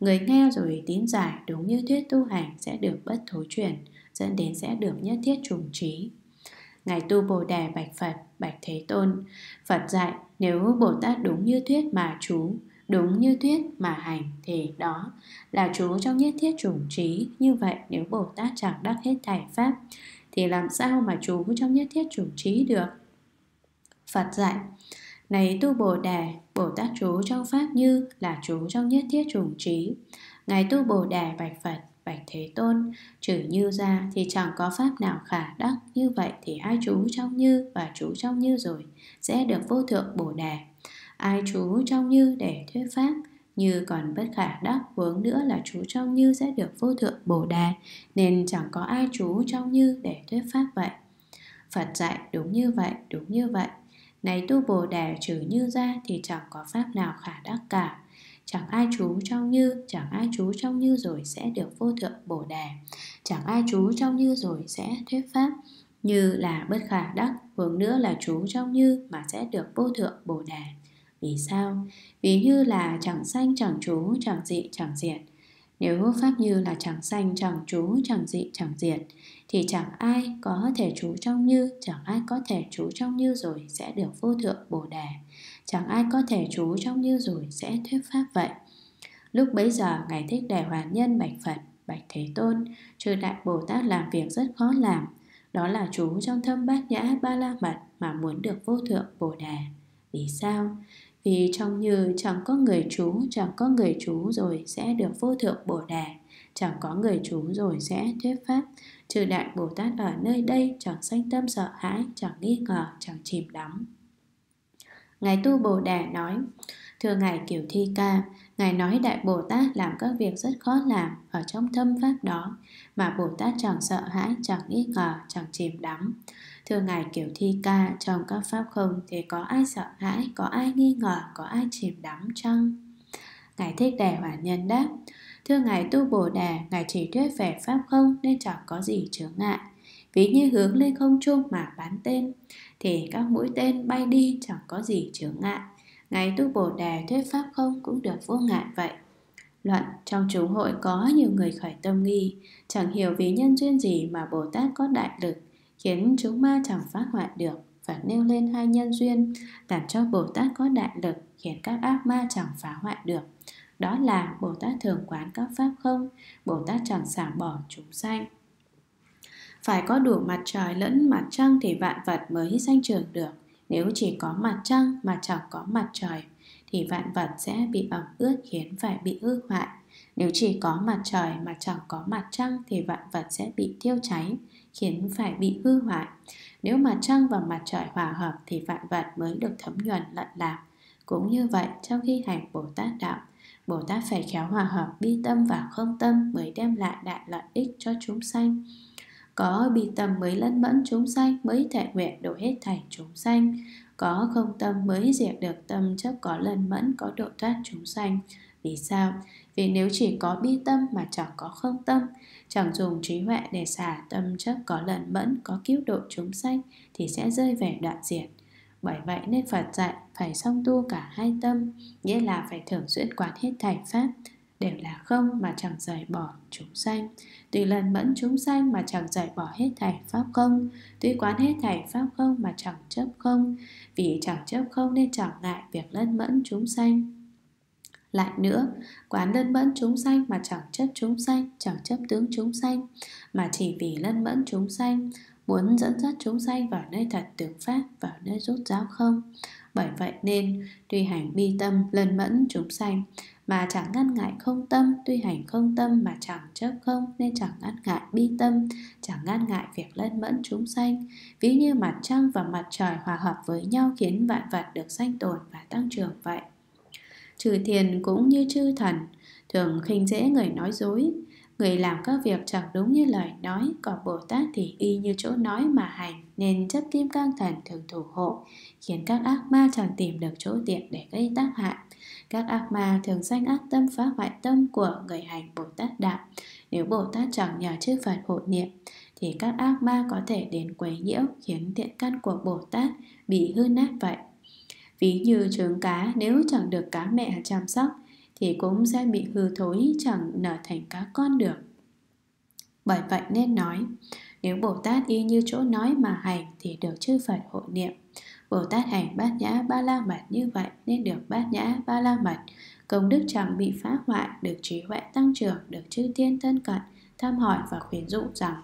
S1: Người nghe rồi tín giải đúng như thuyết tu hành sẽ được bất thối chuyển Dẫn đến sẽ được nhất thiết trùng trí Ngài tu Bồ Đề bạch Phật, bạch Thế Tôn Phật dạy nếu Bồ Tát đúng như thuyết mà chú Đúng như thuyết mà hành thì đó là chú trong nhất thiết trùng trí Như vậy nếu Bồ Tát chẳng đắc hết thảy Pháp Thì làm sao mà chú trong nhất thiết trùng trí được Phật dạy này tu Bồ Đề, Bồ Tát chú trong Pháp như là chú trong nhất thiết trùng trí. Ngài tu Bồ Đề bạch Phật, bạch Thế Tôn, trừ như ra thì chẳng có Pháp nào khả đắc. Như vậy thì ai chú trong như và chú trong như rồi sẽ được vô thượng Bồ Đề. Ai chú trong như để thuyết Pháp, như còn bất khả đắc vướng nữa là chú trong như sẽ được vô thượng Bồ Đề, nên chẳng có ai chú trong như để thuyết Pháp vậy. Phật dạy đúng như vậy, đúng như vậy. Này tu bồ đề trừ như ra thì chẳng có pháp nào khả đắc cả. Chẳng ai chú trong như, chẳng ai chú trong như rồi sẽ được vô thượng bồ đề. Chẳng ai chú trong như rồi sẽ thuyết pháp. Như là bất khả đắc, hướng nữa là chú trong như mà sẽ được vô thượng bồ đề. Vì sao? Vì như là chẳng sanh chẳng trú, chẳng dị chẳng diệt nếu pháp như là chẳng sanh, chẳng trú, chẳng dị, chẳng diệt Thì chẳng ai có thể trú trong như Chẳng ai có thể trú trong như rồi sẽ được vô thượng Bồ Đề Chẳng ai có thể trú trong như rồi sẽ thuyết pháp vậy Lúc bấy giờ Ngài Thích Đề Hoàn Nhân bạch Phật, bạch Thế Tôn Trừ Đại Bồ Tát làm việc rất khó làm Đó là trú trong thâm bát nhã ba la mật mà muốn được vô thượng Bồ Đề Vì sao? Vì trong như chẳng có người chú Chẳng có người chú rồi sẽ được vô thượng Bồ Đề. Chẳng có người chú rồi sẽ thuyết pháp. Trừ Đại Bồ Tát ở nơi đây Chẳng sanh tâm sợ hãi Chẳng nghi ngờ, chẳng chìm đắm. Ngài Tu Bồ Đề nói Thưa Ngài Kiểu Thi Ca Ngài nói Đại Bồ Tát làm các việc rất khó làm Ở trong thâm pháp đó Mà Bồ Tát chẳng sợ hãi, chẳng nghi ngờ, chẳng chìm đắm. Thưa Ngài Kiểu Thi Ca, trong các pháp không thì có ai sợ hãi, có ai nghi ngờ, có ai chìm đắm chăng? Ngài Thích Đề Hoàn Nhân đáp, Thưa Ngài Tu Bồ Đề, Ngài chỉ thuyết về pháp không nên chẳng có gì chướng ngại. Ví như hướng lên không trung mà bán tên, thì các mũi tên bay đi chẳng có gì chướng ngại. Ngài Tu Bồ Đề thuyết pháp không cũng được vô ngại vậy. Luận trong chúng hội có nhiều người khởi tâm nghi, chẳng hiểu vì nhân duyên gì mà Bồ Tát có đại lực, khiến chúng ma chẳng phá hoại được và nêu lên hai nhân duyên làm cho Bồ Tát có đại lực khiến các ác ma chẳng phá hoại được. Đó là Bồ Tát thường quán các pháp không, Bồ Tát chẳng xả bỏ chúng sanh. Phải có đủ mặt trời lẫn mặt trăng thì vạn vật mới sanh trưởng được. Nếu chỉ có mặt trăng mà chẳng có mặt trời thì vạn vật sẽ bị ẩm ướt khiến phải bị hư hoại. Nếu chỉ có mặt trời mà chẳng có mặt trăng thì vạn vật sẽ bị tiêu cháy khiến phải bị hư hoại. Nếu mặt trăng và mặt trời hòa hợp thì vạn vật mới được thấm nhuần lận lạc. Cũng như vậy, trong khi hành Bồ Tát đạo, Bồ Tát phải khéo hòa hợp bi tâm và không tâm mới đem lại đại lợi ích cho chúng sanh. Có bi tâm mới lân mẫn chúng sanh mới thể nguyện độ hết thảy chúng sanh. Có không tâm mới diệt được tâm chấp có lân mẫn có độ thoát chúng sanh. Vì sao? Vì nếu chỉ có bi tâm mà chẳng có không tâm Chẳng dùng trí huệ để xả tâm chấp có lần mẫn, Có cứu độ chúng sanh, Thì sẽ rơi về đoạn diệt. Bởi vậy nên Phật dạy phải song tu cả hai tâm, Nghĩa là phải thường xuyên quán hết thảy pháp, Đều là không mà chẳng rời bỏ chúng sanh. Tùy lần mẫn chúng sanh mà chẳng rời bỏ hết thảy pháp không, Tuy quán hết thảy pháp không mà chẳng chấp không. Vì chẳng chấp không nên chẳng ngại việc lân mẫn chúng sanh. Lại nữa, quán lân mẫn chúng sanh mà chẳng chấp chúng sanh, chẳng chấp tướng chúng sanh, mà chỉ vì lân mẫn chúng sanh, muốn dẫn dắt chúng sanh vào nơi thật tướng pháp, vào nơi rút giáo không. Bởi vậy nên, tuy hành bi tâm lân mẫn chúng sanh, mà chẳng ngăn ngại không tâm, tuy hành không tâm mà chẳng chấp không, nên chẳng ngăn ngại bi tâm, chẳng ngăn ngại việc lân mẫn chúng sanh. Ví như mặt trăng và mặt trời hòa hợp với nhau khiến vạn vật được sanh tồn và tăng trưởng vậy. Trừ thiền cũng như chư thần, Thường khinh dễ người nói dối. Người làm các việc chẳng đúng như lời nói, Còn Bồ Tát thì y như chỗ nói mà hành, Nên chấp kim cang thần thường thủ hộ, Khiến các ác ma chẳng tìm được chỗ tiện để gây tác hại. Các ác ma thường sanh ác tâm phá hoại tâm của người hành Bồ Tát Đạo. Nếu Bồ Tát chẳng nhờ chư Phật hộ niệm, Thì các ác ma có thể đến quấy nhiễu, Khiến thiện căn của Bồ Tát bị hư nát vậy. Ví như trứng cá nếu chẳng được cá mẹ chăm sóc thì cũng sẽ bị hư thối chẳng nở thành cá con được. Bởi vậy nên nói, nếu Bồ Tát y như chỗ nói mà hành thì được chư Phật hộ niệm. Bồ Tát hành bát nhã ba la mật như vậy nên được bát nhã ba la mật. Công đức chẳng bị phá hoại, được trí huệ tăng trưởng, được chư tiên thân cận, thăm hỏi và khuyến dụ rằng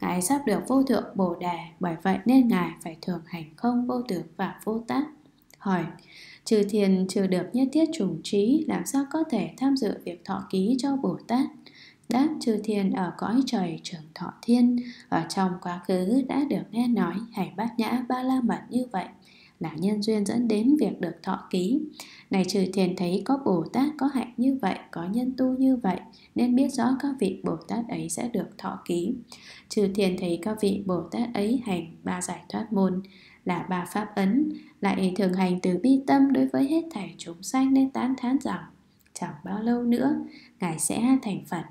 S1: Ngài sắp được vô thượng Bồ Đề, bởi vậy nên Ngài phải thường hành không vô tướng và vô tác. Hỏi, trừ thiền trừ được nhất thiết trùng trí làm sao có thể tham dự việc thọ ký cho Bồ Tát? Đáp trừ thiền ở cõi trời trường thọ thiên, ở trong quá khứ đã được nghe nói hãy bát nhã ba la mật như vậy là nhân duyên dẫn đến việc được thọ ký. Này trừ thiền thấy có Bồ Tát có hạnh như vậy, có nhân tu như vậy, nên biết rõ các vị Bồ Tát ấy sẽ được thọ ký. Trừ thiền thấy các vị Bồ Tát ấy hành ba giải thoát môn, là ba pháp ấn lại thường hành từ bi tâm đối với hết thảy chúng sanh nên tán thán rằng chẳng bao lâu nữa ngài sẽ thành phật.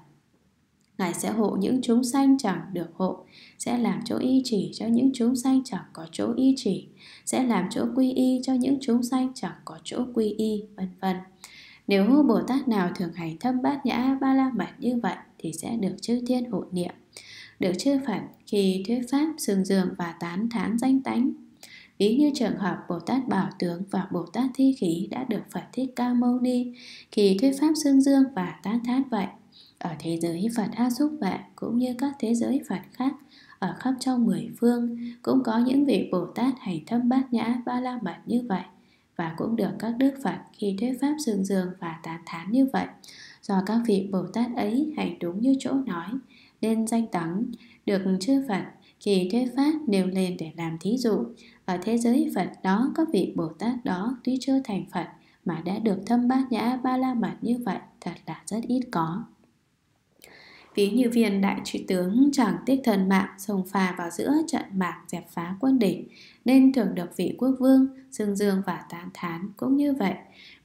S1: Ngài sẽ hộ những chúng sanh chẳng được hộ sẽ làm chỗ y chỉ cho những chúng sanh chẳng có chỗ y chỉ sẽ làm chỗ quy y cho những chúng sanh chẳng có chỗ quy y vân vân. Nếu Bồ Tát nào thường hành thâm bát nhã ba la mật như vậy thì sẽ được chư thiên hộ niệm, được chư Phật khi thuyết pháp sừng dường và tán thán danh tánh Ví như trường hợp Bồ Tát Bảo Tướng và Bồ Tát Thi Khí đã được Phật Thích Ca Mâu Ni khi thuyết pháp xương dương và tán thán vậy. Ở thế giới Phật A Xúc Vệ cũng như các thế giới Phật khác, ở khắp trong mười phương cũng có những vị Bồ Tát hành thâm bát nhã, ba la mật như vậy và cũng được các đức Phật khi thuyết pháp xương dương và tán thán như vậy. Do các vị Bồ Tát ấy hành đúng như chỗ nói, nên danh tắng được chư Phật khi thuyết pháp nêu lên để làm thí dụ ở thế giới Phật đó các vị Bồ Tát đó tuy chưa thành Phật mà đã được thâm bát nhã ba la mật như vậy, thật là rất ít có. Ví như viên đại trị tướng chẳng tiếc thần mạng xông pha vào giữa trận mạc dẹp phá quân địch, nên thường được vị quốc vương dương dương và tán thán cũng như vậy.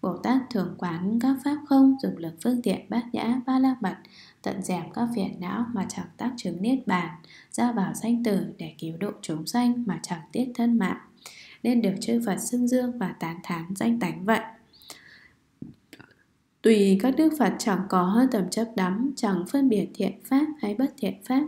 S1: Bồ Tát thường quán các pháp không dùng lực phương tiện bát nhã ba la mật tận dẹp các phiền não mà chẳng tác chứng niết bàn, ra vào sanh tử để cứu độ chúng sanh mà chẳng tiết thân mạng, nên được chư Phật xưng dương và tán thán danh tánh vậy. Tùy các đức Phật chẳng có tầm chấp đắm, chẳng phân biệt thiện pháp hay bất thiện pháp,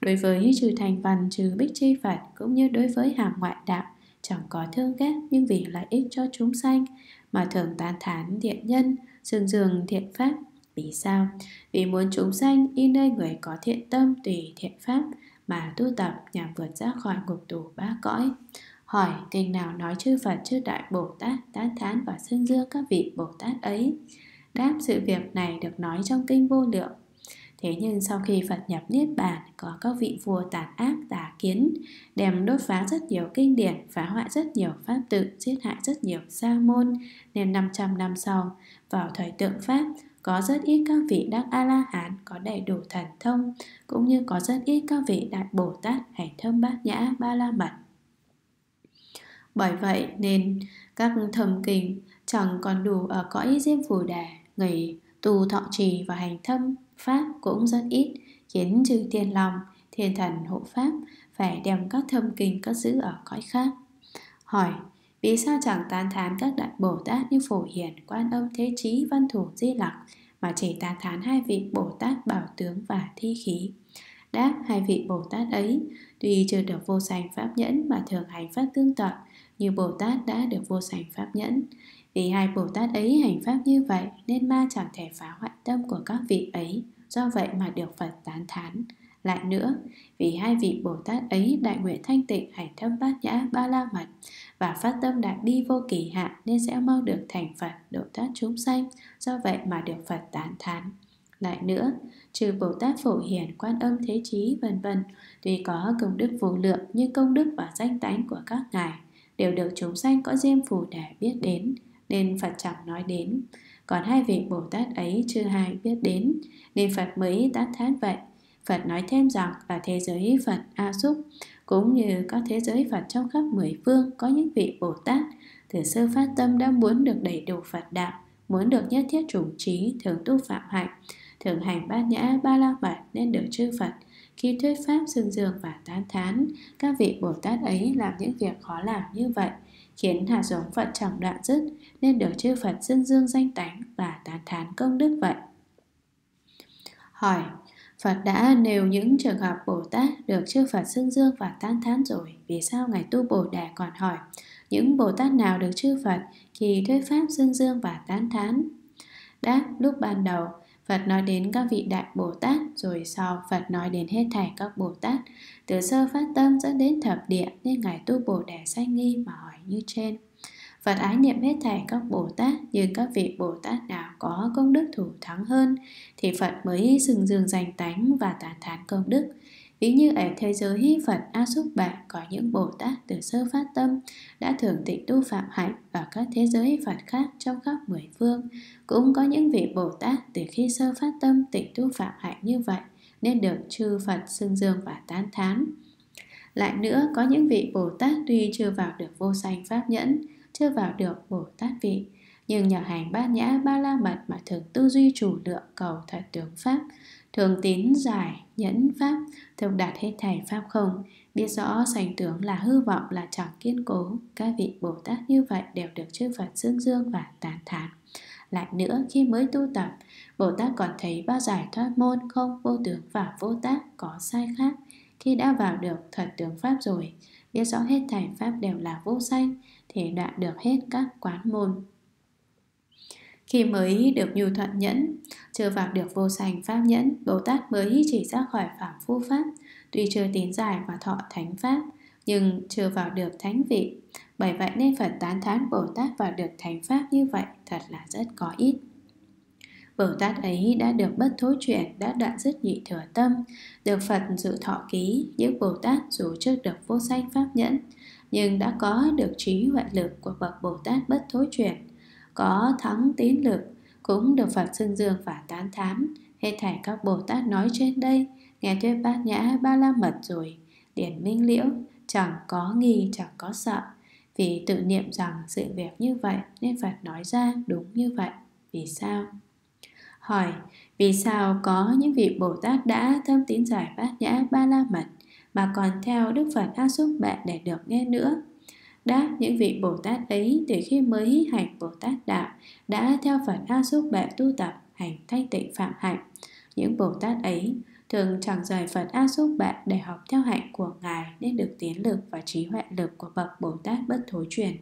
S1: đối với trừ thành văn trừ bích chi Phật cũng như đối với hàm ngoại đạo, chẳng có thương ghét nhưng vì lợi ích cho chúng sanh. Mà thường tán thán thiện nhân, sương dường thiện pháp vì sao? Vì muốn chúng sanh y nơi người có thiện tâm tùy thiện pháp mà tu tập nhằm vượt ra khỏi ngục tù ba cõi. Hỏi tình nào nói chư Phật chư Đại Bồ Tát tán thán và xưng dương các vị Bồ Tát ấy? Đáp sự việc này được nói trong kinh vô lượng. Thế nhưng sau khi Phật nhập Niết Bàn có các vị vua tàn ác tà kiến đem đốt phá rất nhiều kinh điển, phá hoại rất nhiều pháp tự, giết hại rất nhiều sa môn nên 500 năm sau vào thời tượng Pháp có rất ít các vị đắc A-la-hán có đầy đủ thần thông, cũng như có rất ít các vị đại Bồ Tát hành thâm bát nhã ba la mật. Bởi vậy nên các thầm kinh chẳng còn đủ ở cõi diêm phù Đà, người tu thọ trì và hành thâm pháp cũng rất ít, khiến trừ tiên lòng, thiên thần hộ pháp phải đem các thâm kinh cất giữ ở cõi khác. Hỏi, vì sao chẳng tán thán các đại Bồ Tát như Phổ Hiền, Quan Âm Thế Chí, Văn Thủ Di Lặc mà chỉ tán thán hai vị Bồ Tát Bảo Tướng và Thi Khí? Đáp hai vị Bồ Tát ấy tuy chưa được vô sanh pháp nhẫn mà thường hành pháp tương tập, như Bồ Tát đã được vô sanh pháp nhẫn. Vì hai Bồ Tát ấy hành pháp như vậy nên ma chẳng thể phá hoại tâm của các vị ấy, do vậy mà được Phật tán thán. Lại nữa, vì hai vị Bồ Tát ấy đại nguyện thanh tịnh hành thâm bát nhã ba la mật và phát tâm đạt đi vô kỳ hạn nên sẽ mau được thành Phật độ thoát chúng sanh, do vậy mà được Phật tán thán. Lại nữa, trừ Bồ Tát Phổ Hiền, Quan Âm Thế Chí vân vân, tuy có công đức vô lượng nhưng công đức và danh tánh của các ngài đều được chúng sanh có diêm phù để biết đến, nên Phật chẳng nói đến. Còn hai vị Bồ Tát ấy chưa hai biết đến, nên Phật mới tán thán vậy. Phật nói thêm rằng là thế giới Phật A Súc, cũng như có thế giới Phật trong khắp mười phương có những vị Bồ Tát từ sơ phát tâm đã muốn được đầy đủ Phật đạo, muốn được nhất thiết chủng trí, thường tu phạm hạnh, thường hành bát nhã ba la mật nên được chư Phật khi thuyết pháp sương dương và tán thán các vị Bồ Tát ấy làm những việc khó làm như vậy khiến hạt giống Phật chẳng đoạn dứt nên được chư Phật sương dương danh tánh và tán thán công đức vậy. Hỏi, Phật đã nêu những trường hợp Bồ Tát được chư Phật xưng dương và tán thán rồi, vì sao Ngài Tu Bồ đà còn hỏi những Bồ Tát nào được chư Phật khi thuyết pháp xưng dương và tán thán? Đáp, lúc ban đầu, Phật nói đến các vị đại Bồ Tát, rồi sau Phật nói đến hết thảy các Bồ Tát. Từ sơ phát tâm dẫn đến thập địa nên Ngài Tu Bồ đà sanh nghi mà hỏi như trên. Phật ái niệm hết thảy các Bồ Tát như các vị Bồ Tát nào có công đức thủ thắng hơn Thì Phật mới sừng dương danh tánh và tán thán công đức Ví như ở thế giới Phật A Xúc Bạc có những Bồ Tát từ sơ phát tâm đã thường tịnh tu phạm hạnh và các thế giới Phật khác trong khắp mười phương. Cũng có những vị Bồ Tát từ khi sơ phát tâm tịnh tu phạm hạnh như vậy nên được chư Phật xưng dương và tán thán. Lại nữa, có những vị Bồ Tát tuy chưa vào được vô sanh pháp nhẫn, chưa vào được Bồ Tát vị, nhưng nhờ hành bát nhã ba la mật mà thường tư duy chủ lượng cầu thật tướng pháp, thường tín giải nhẫn pháp thường đạt hết thảy pháp không biết rõ sanh tướng là hư vọng là chẳng kiên cố. Các vị bồ tát như vậy đều được chư phật dương dương và tán thán. Lại nữa khi mới tu tập bồ tát còn thấy ba giải thoát môn không vô tướng và vô tác có sai khác. Khi đã vào được thật tướng pháp rồi biết rõ hết thảy pháp đều là vô sanh thì đoạn được hết các quán môn khi mới được nhu thuận nhẫn, chưa vào được vô sanh pháp nhẫn, Bồ Tát mới chỉ ra khỏi phạm phu pháp, tuy chưa tín giải và thọ thánh pháp, nhưng chưa vào được thánh vị. Bởi vậy nên Phật tán thán Bồ Tát vào được thánh pháp như vậy thật là rất có ít. Bồ Tát ấy đã được bất thối chuyển, đã đoạn dứt nhị thừa tâm, được Phật dự thọ ký, những Bồ Tát dù chưa được vô sanh pháp nhẫn, nhưng đã có được trí huệ lực của bậc Bồ Tát bất thối chuyển, có thắng tín lực cũng được Phật xưng dương và tán thán. Hết thảy các Bồ Tát nói trên đây nghe thuyết bát nhã ba la mật rồi điển minh liễu chẳng có nghi chẳng có sợ. Vì tự niệm rằng sự việc như vậy nên Phật nói ra đúng như vậy vì sao? Hỏi vì sao có những vị Bồ Tát đã thâm tín giải bát nhã ba la mật? Mà còn theo Đức Phật A Xúc Bệ để được nghe nữa Đáp những vị Bồ Tát ấy từ khi mới hành Bồ Tát Đạo đã theo Phật A Xúc Bệ tu tập hành thanh tịnh phạm hạnh. Những Bồ Tát ấy thường chẳng rời Phật A Xúc Bệ để học theo hạnh của Ngài nên được tiến lực và trí huệ lực của bậc Bồ Tát bất thối truyền.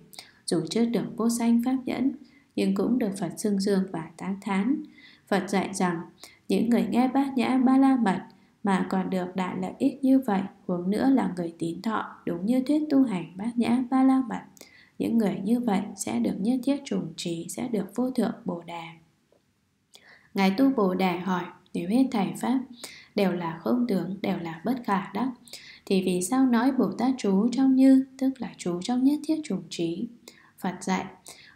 S1: Dù chưa được vô sanh pháp nhẫn, nhưng cũng được Phật xưng dương và tán thán. Phật dạy rằng những người nghe bát nhã ba la mật mà còn được đại lợi ích như vậy huống nữa là người tín thọ đúng như thuyết tu hành bát nhã ba la mật những người như vậy sẽ được nhất thiết trùng trí sẽ được vô thượng bồ đà. ngài tu bồ đà hỏi nếu hết thầy pháp đều là không tướng đều là bất khả đắc thì vì sao nói bồ tát chú trong như tức là chú trong nhất thiết trùng trí phật dạy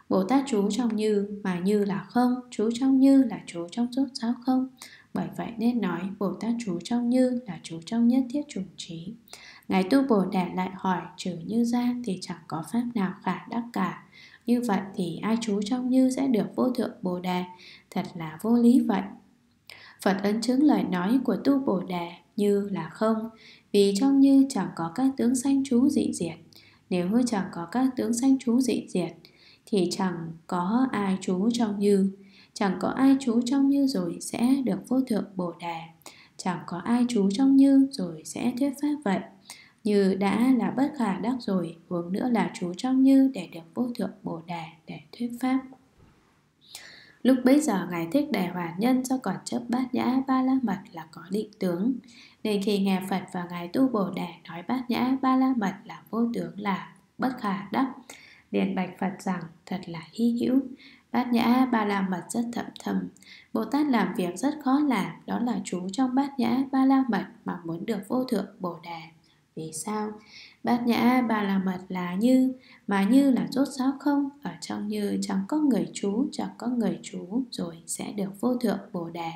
S1: Bồ Tát chú trong như mà như là không, chú trong như là chú trong rốt giáo không. Bởi vậy nên nói Bồ Tát chú trong như là chú trong nhất thiết chủng trí. Ngài tu Bồ Đề lại hỏi trừ như ra thì chẳng có pháp nào khả đắc cả. Như vậy thì ai chú trong như sẽ được vô thượng Bồ Đề, thật là vô lý vậy. Phật ấn chứng lời nói của tu Bồ Đề như là không, vì trong như chẳng có các tướng sanh chú dị diệt. Nếu chẳng có các tướng sanh chú dị diệt, thì chẳng có ai chú trong như. Chẳng có ai chú trong như rồi sẽ được vô thượng bồ đề. Chẳng có ai chú trong như rồi sẽ thuyết pháp vậy. Như đã là bất khả đắc rồi Huống nữa là chú trong như Để được vô thượng bồ đề để thuyết pháp. Lúc bấy giờ Ngài Thích Đại Hòa Nhân do còn chấp bát nhã ba la mật là có định tướng. Nên khi nghe Phật và Ngài Tu Bồ Đề nói bát nhã ba la mật là vô tướng là bất khả đắc, liền bạch Phật rằng, thật là hy hữu. Bát nhã, ba la mật rất thậm thầm. Bồ Tát làm việc rất khó làm, Đó là chú trong bát nhã, ba la mật Mà muốn được vô thượng bồ đề. Vì sao? Bát nhã, ba la mật là như, Mà như là rốt ráo không? Ở trong như chẳng có người chú, Chẳng có người chú, Rồi sẽ được vô thượng bồ đề.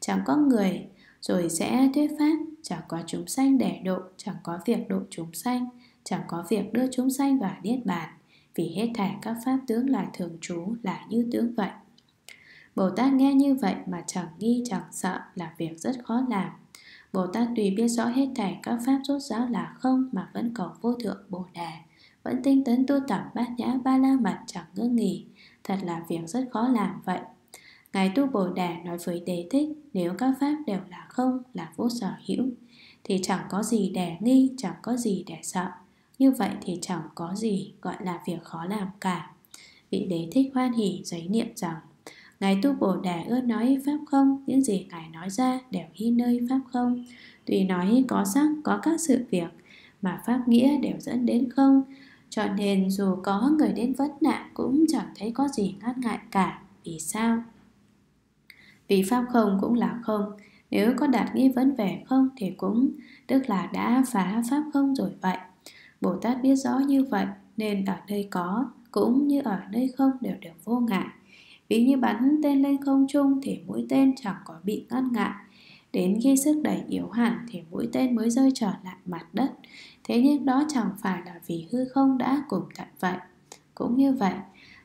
S1: Chẳng có người, rồi sẽ thuyết pháp. Chẳng có chúng sanh để độ, Chẳng có việc độ chúng sanh. Chẳng có việc đưa chúng sanh vào niết bàn vì hết thảy các pháp tướng là thường trú là như tướng vậy. Bồ Tát nghe như vậy mà chẳng nghi chẳng sợ là việc rất khó làm. Bồ Tát tùy biết rõ hết thảy các pháp rốt ráo là không mà vẫn cầu vô thượng Bồ Đề, vẫn tinh tấn tu tập bát nhã ba la mật chẳng ngưng nghỉ, thật là việc rất khó làm vậy. Ngài Tu Bồ Đề nói với Đề Thích nếu các pháp đều là không, là vô sở hữu, thì chẳng có gì để nghi, chẳng có gì để sợ. Như vậy thì chẳng có gì gọi là việc khó làm cả. Vị đế thích hoan hỉ giấy niệm rằng, Ngài tu bồ đề ưa nói pháp không? Những gì Ngài nói ra đều hy nơi pháp không? Tùy nói có sắc, có các sự việc, Mà pháp nghĩa đều dẫn đến không? Cho nên dù có người đến vấn nạn Cũng chẳng thấy có gì ngăn ngại cả. Vì sao? Vì pháp không cũng là không. Nếu có đạt nghi vấn về không Thì cũng, tức là đã phá pháp không rồi vậy. Bồ Tát biết rõ như vậy nên ở đây có cũng như ở đây không đều đều vô ngại. Ví như bắn tên lên không trung thì mũi tên chẳng có bị ngăn ngại. Đến khi sức đẩy yếu hẳn thì mũi tên mới rơi trở lại mặt đất. Thế nhưng đó chẳng phải là vì hư không đã cùng tận vậy. Cũng như vậy,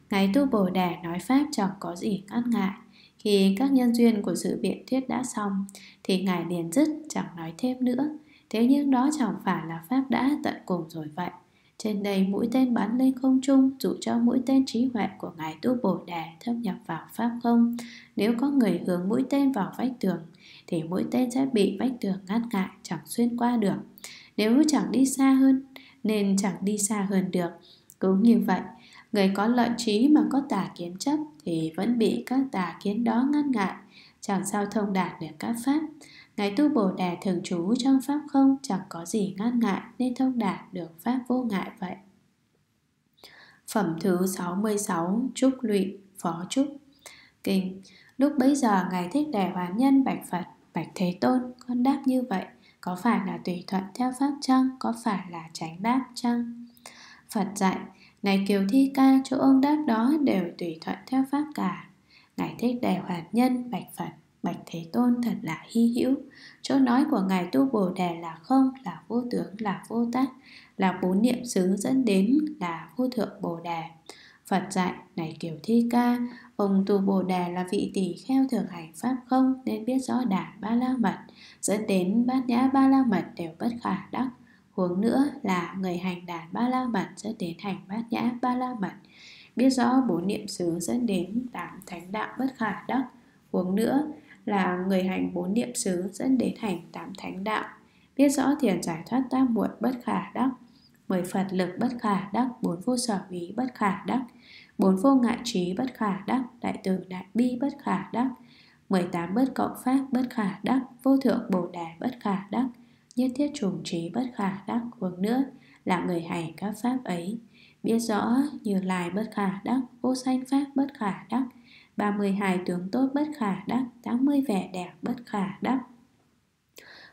S1: Ngài Tu Bồ Đề nói Pháp chẳng có gì ngăn ngại. Khi các nhân duyên của sự biện thuyết đã xong, thì Ngài liền dứt chẳng nói thêm nữa. Thế nhưng đó chẳng phải là Pháp đã tận cùng rồi vậy. Trên đây mũi tên bắn lên không trung Dụ cho mũi tên trí huệ của Ngài Tu Bồ Đề thâm nhập vào Pháp không? Nếu có người hướng mũi tên vào vách tường, Thì mũi tên sẽ bị vách tường ngăn ngại, Chẳng xuyên qua được. Nếu chẳng đi xa hơn, Nên chẳng đi xa hơn được. Cũng như vậy, Người có lợi trí mà có tà kiến chấp Thì vẫn bị các tà kiến đó ngăn ngại. Chẳng sao thông đạt được các pháp. Ngài tu Bồ đà thường trú trong Pháp không chẳng có gì ngăn ngại nên thông đạt được Pháp vô ngại vậy. Phẩm thứ 66 Trúc Lụy, Phó Trúc Kinh Lúc bấy giờ Ngài Thích Đề Hoàn Nhân Bạch Phật, Bạch Thế Tôn, con đáp như vậy, Có phải là tùy thuận theo Pháp chăng? Có phải là tránh đáp chăng? Phật dạy Này Kiều Thi Ca, chỗ ông đáp đó đều tùy thuận theo Pháp cả Ngài Thích Đề Hoàn Nhân Bạch Phật Bạch Thế Tôn thật là hy hữu. Chỗ nói của Ngài Tu Bồ Đề là không Là vô tướng, là vô tác Là bốn niệm xứ dẫn đến là vô thượng Bồ Đề. Phật dạy, này kiểu thi ca Ông Tu Bồ Đề là vị tỷ kheo thường hành Pháp không? Nên biết rõ đà ba la mật Dẫn đến bát nhã ba la mật đều bất khả đắc. Huống nữa là người hành đàn ba la mật dẫn đến hành bát nhã ba la mật. Biết rõ bốn niệm xứ dẫn đến tám thánh đạo bất khả đắc. Huống nữa là người hành bốn niệm xứ dẫn đến hành tám thánh đạo biết rõ thiền giải thoát tam muội bất khả đắc mười phật lực bất khả đắc bốn vô sở ý bất khả đắc bốn vô ngại trí bất khả đắc đại từ đại bi bất khả đắc mười tám bất cộng pháp bất khả đắc vô thượng bồ đề bất khả đắc nhất thiết trùng trí bất khả đắc hướng nữa là người hành các pháp ấy biết rõ như lai bất khả đắc vô sanh pháp bất khả đắc 32 tướng tốt bất khả đắc 80 vẻ đẹp bất khả đắc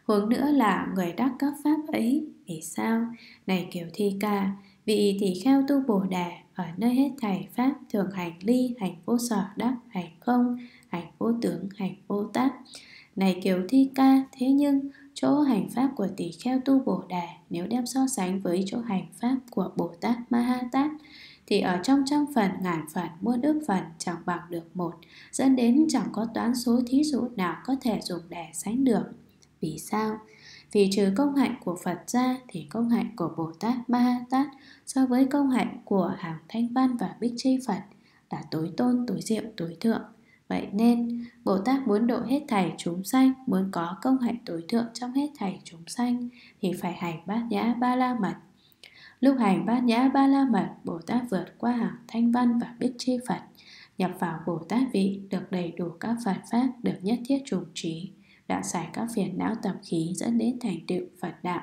S1: Hướng nữa là người đắc các pháp ấy Vì sao? Này kiểu thi ca Vị tỷ kheo tu bồ đề Ở nơi hết thảy pháp Thường hành ly, hành vô sở đắc Hành không, hành vô tướng, hành vô tác Này kiểu thi ca Thế nhưng chỗ hành pháp của tỷ kheo tu bồ đề Nếu đem so sánh với chỗ hành pháp của Bồ Tát Ma Ha Tát thì ở trong trăm phần ngàn phần muôn ước phần chẳng bằng được một dẫn đến chẳng có toán số thí dụ nào có thể dùng để sánh được vì sao vì trừ công hạnh của Phật ra thì công hạnh của Bồ Tát Ma Ha Tát so với công hạnh của hàng Thanh Văn và Bích Chi Phật là tối tôn, tối diệu, tối thượng. Vậy nên, Bồ Tát muốn độ hết thảy chúng sanh, muốn có công hạnh tối thượng trong hết thảy chúng sanh, thì phải hành bát nhã ba la mật. Lúc hành bát nhã ba la mật, Bồ Tát vượt qua hàng thanh văn và bích chi Phật, nhập vào Bồ Tát vị, được đầy đủ các Phật Pháp, được nhất thiết trùng trí, đã giải các phiền não tập khí dẫn đến thành tựu Phật đạo.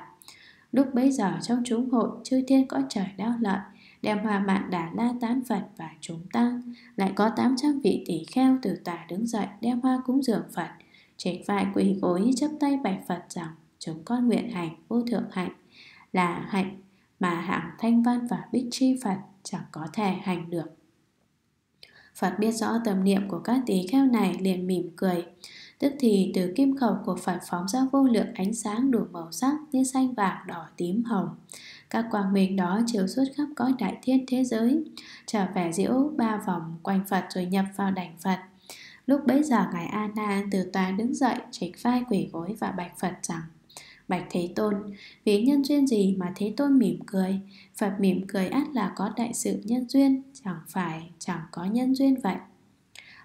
S1: Lúc bấy giờ trong chúng hội, chư thiên có trời đau lợi, đem hoa mạn đà la tán Phật và chúng tăng, lại có 800 vị tỷ kheo từ tà đứng dậy đem hoa cúng dường Phật, trịch vai quỳ gối chấp tay bạch Phật rằng chúng con nguyện hành vô thượng hạnh. Là hạnh mà hạng thanh văn và bích chi Phật chẳng có thể hành được. Phật biết rõ tâm niệm của các tỷ kheo này liền mỉm cười. Tức thì từ kim khẩu của Phật phóng ra vô lượng ánh sáng đủ màu sắc như xanh vàng đỏ tím hồng. Các quang minh đó chiếu suốt khắp cõi đại thiên thế giới, trở về diễu ba vòng quanh Phật rồi nhập vào đảnh Phật. Lúc bấy giờ Ngài A Nan từ tòa đứng dậy, trịch vai quỷ gối và bạch Phật rằng: Bạch Thế Tôn, vì nhân duyên gì mà Thế Tôn mỉm cười? Phật mỉm cười át là có đại sự nhân duyên, chẳng phải chẳng có nhân duyên vậy.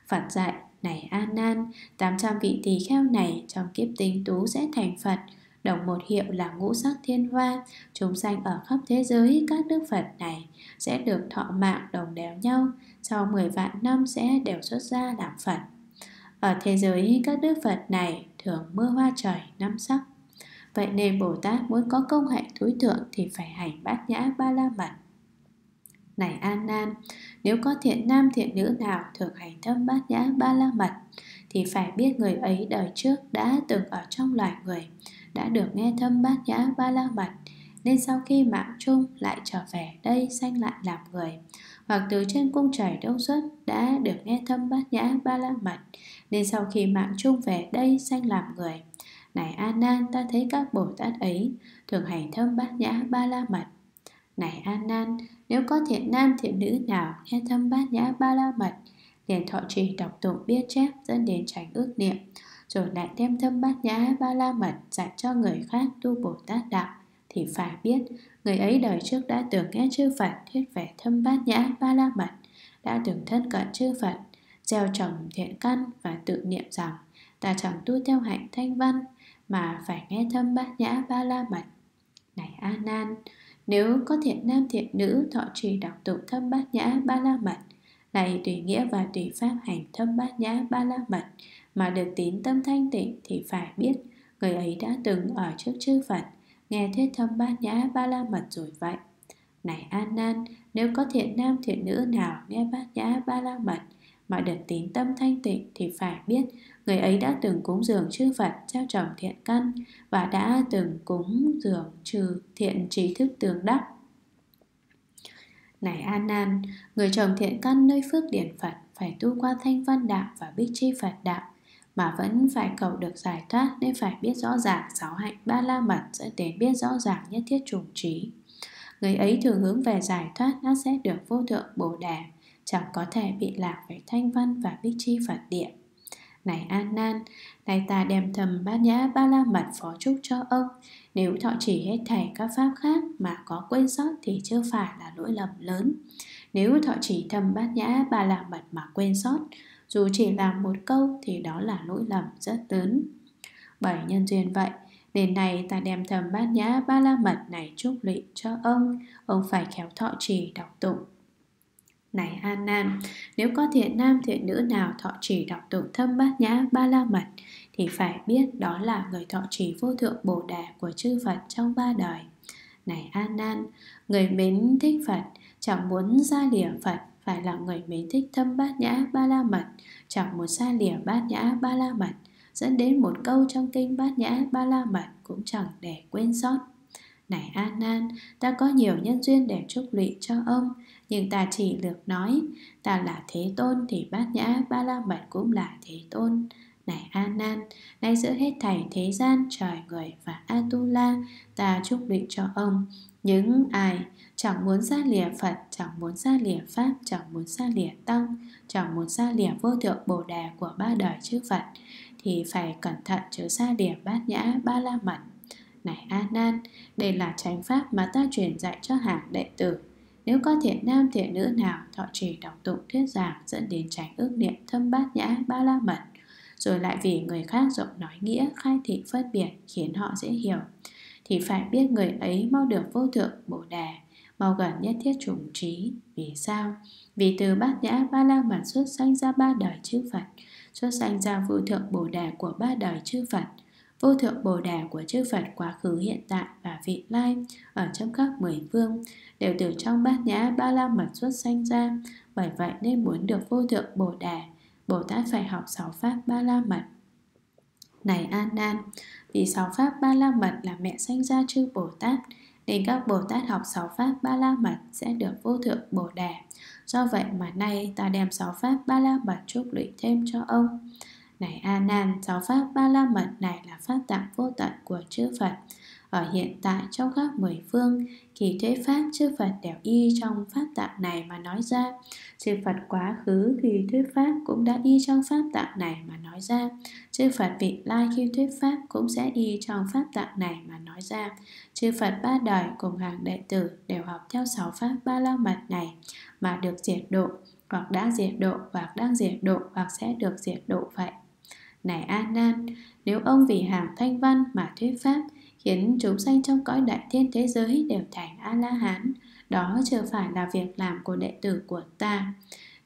S1: Phật dạy, này An Nan, 800 vị tỳ kheo này trong kiếp tinh tú sẽ thành Phật, đồng một hiệu là ngũ sắc thiên hoa, chúng sanh ở khắp thế giới các đức Phật này sẽ được thọ mạng đồng đều nhau, sau 10 vạn năm sẽ đều xuất ra làm Phật. Ở thế giới các đức Phật này thường mưa hoa trời năm sắc Vậy nên Bồ Tát muốn có công hạnh tối thượng thì phải hành bát nhã ba la mật. Này An Nan, nếu có thiện nam thiện nữ nào thường hành thâm bát nhã ba la mật thì phải biết người ấy đời trước đã từng ở trong loài người, đã được nghe thâm bát nhã ba la mật nên sau khi mạng chung lại trở về đây sanh lại làm người hoặc từ trên cung trời đông xuất đã được nghe thâm bát nhã ba la mật nên sau khi mạng chung về đây sanh làm người này A Nan, ta thấy các Bồ Tát ấy thường hành thâm bát nhã ba la mật. Này A Nan, nếu có thiện nam thiện nữ nào nghe thâm bát nhã ba la mật, liền thọ trì đọc tụng biết chép dẫn đến tránh ước niệm, rồi lại đem thâm bát nhã ba la mật dạy cho người khác tu Bồ Tát đạo, thì phải biết người ấy đời trước đã từng nghe chư Phật thuyết về thâm bát nhã ba la mật, đã từng thân cận chư Phật, gieo trồng thiện căn và tự niệm rằng ta chẳng tu theo hạnh thanh văn mà phải nghe thâm bát nhã ba la mật. Này A Nan, nếu có thiện nam thiện nữ thọ trì đọc tụng thâm bát nhã ba la mật, này tùy nghĩa và tùy pháp hành thâm bát nhã ba la mật mà được tín tâm thanh tịnh thì phải biết người ấy đã từng ở trước chư Phật nghe thuyết thâm bát nhã ba la mật rồi vậy. Này An Nan, nếu có thiện nam thiện nữ nào nghe bát nhã ba la mật mà được tín tâm thanh tịnh thì phải biết người ấy đã từng cúng dường chư Phật trao trồng thiện căn và đã từng cúng dường trừ thiện trí thức tường đắc. Này An Nan, người trồng thiện căn nơi phước điển Phật phải tu qua thanh văn đạo và bích chi Phật đạo mà vẫn phải cầu được giải thoát nên phải biết rõ ràng sáu hạnh ba la mật dẫn đến biết rõ ràng nhất thiết trùng trí. Người ấy thường hướng về giải thoát nó sẽ được vô thượng bồ đề chẳng có thể bị lạc về thanh văn và bích chi Phật điện. Này An Nan, này ta đem thầm bát nhã ba la mật phó chúc cho ông. Nếu thọ chỉ hết thảy các pháp khác mà có quên sót thì chưa phải là lỗi lầm lớn. Nếu thọ chỉ thầm bát nhã ba la mật mà quên sót Dù chỉ làm một câu thì đó là lỗi lầm rất lớn. Bởi nhân duyên vậy nên này ta đem thầm bát nhã ba la mật này chúc lụy cho ông. Ông phải khéo thọ trì đọc tụng này An Nan, nếu có thiện nam thiện nữ nào thọ trì đọc tụng thâm bát nhã ba la mật thì phải biết đó là người thọ trì vô thượng bồ đề của chư Phật trong ba đời. Này An Nan, người mến thích Phật, chẳng muốn ra lìa Phật phải là người mến thích thâm bát nhã ba la mật, chẳng muốn xa lìa bát nhã ba la mật, dẫn đến một câu trong kinh bát nhã ba la mật cũng chẳng để quên sót. Này An Nan, ta có nhiều nhân duyên để chúc lụy cho ông, nhưng ta chỉ lược nói, ta là Thế Tôn thì bát nhã ba la mật cũng là Thế Tôn. Này a Nan, nay giữa hết thảy thế gian, trời người và Atula, ta chúc định cho ông. Những ai chẳng muốn xa lìa Phật, chẳng muốn xa lìa Pháp, chẳng muốn xa lìa Tăng, chẳng muốn xa lìa vô thượng Bồ Đề của ba đời chư Phật, thì phải cẩn thận chớ xa lìa bát nhã ba la mật này A Nan, đây là chánh pháp mà ta truyền dạy cho hàng đệ tử. Nếu có thiện nam thiện nữ nào thọ trì đọc tụng thuyết giảng dẫn đến tránh ước niệm thâm bát nhã ba la mật, rồi lại vì người khác rộng nói nghĩa khai thị phân biệt khiến họ dễ hiểu, thì phải biết người ấy mau được vô thượng bồ đề, mau gần nhất thiết chủng trí. Vì sao? Vì từ bát nhã ba la mật xuất sanh ra ba đời chư Phật, xuất sanh ra vô thượng bồ đề của ba đời chư Phật, vô thượng bồ đề của chư Phật quá khứ, hiện tại và vị lai ở trong các mười phương đều từ trong bát nhã ba la mật xuất sanh ra. Bởi vậy nên muốn được vô thượng bồ đề, bồ tát phải học sáu pháp ba la mật. Này an nan, vì sáu pháp ba la mật là mẹ sanh ra chư bồ tát, nên các bồ tát học sáu pháp ba la mật sẽ được vô thượng bồ đề. Do vậy mà nay ta đem sáu pháp ba la mật chúc lụy thêm cho ông này A Nan, sáu pháp ba la mật này là pháp tạng vô tận của chư Phật. Ở hiện tại trong các mười phương, kỳ thế pháp chư Phật đều y trong pháp tạng này mà nói ra. Chư Phật quá khứ khi thuyết pháp cũng đã y trong pháp tạng này mà nói ra. Chư Phật vị lai khi thuyết pháp cũng sẽ y trong pháp tạng này mà nói ra. Chư Phật ba đời cùng hàng đệ tử đều học theo sáu pháp ba la mật này mà được diệt độ hoặc đã diệt độ hoặc đang diệt độ hoặc sẽ được diệt độ vậy. Này A Nan, nếu ông vì hàng thanh văn mà thuyết pháp, khiến chúng sanh trong cõi đại thiên thế giới đều thành A La Hán, đó chưa phải là việc làm của đệ tử của ta.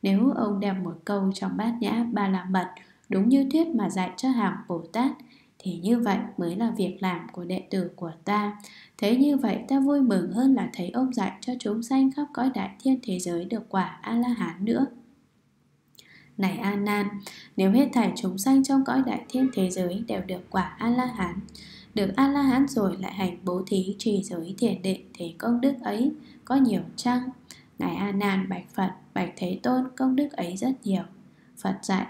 S1: Nếu ông đem một câu trong bát nhã ba la mật đúng như thuyết mà dạy cho hàng Bồ Tát, thì như vậy mới là việc làm của đệ tử của ta. Thế như vậy ta vui mừng hơn là thấy ông dạy cho chúng sanh khắp cõi đại thiên thế giới được quả A La Hán nữa. Này A Nan, nếu hết thảy chúng sanh trong cõi đại thiên thế giới đều được quả A La Hán, được A La Hán rồi lại hành bố thí trì giới thiền định thì công đức ấy có nhiều chăng? Này A Nan bạch Phật, bạch Thế Tôn, công đức ấy rất nhiều. Phật dạy: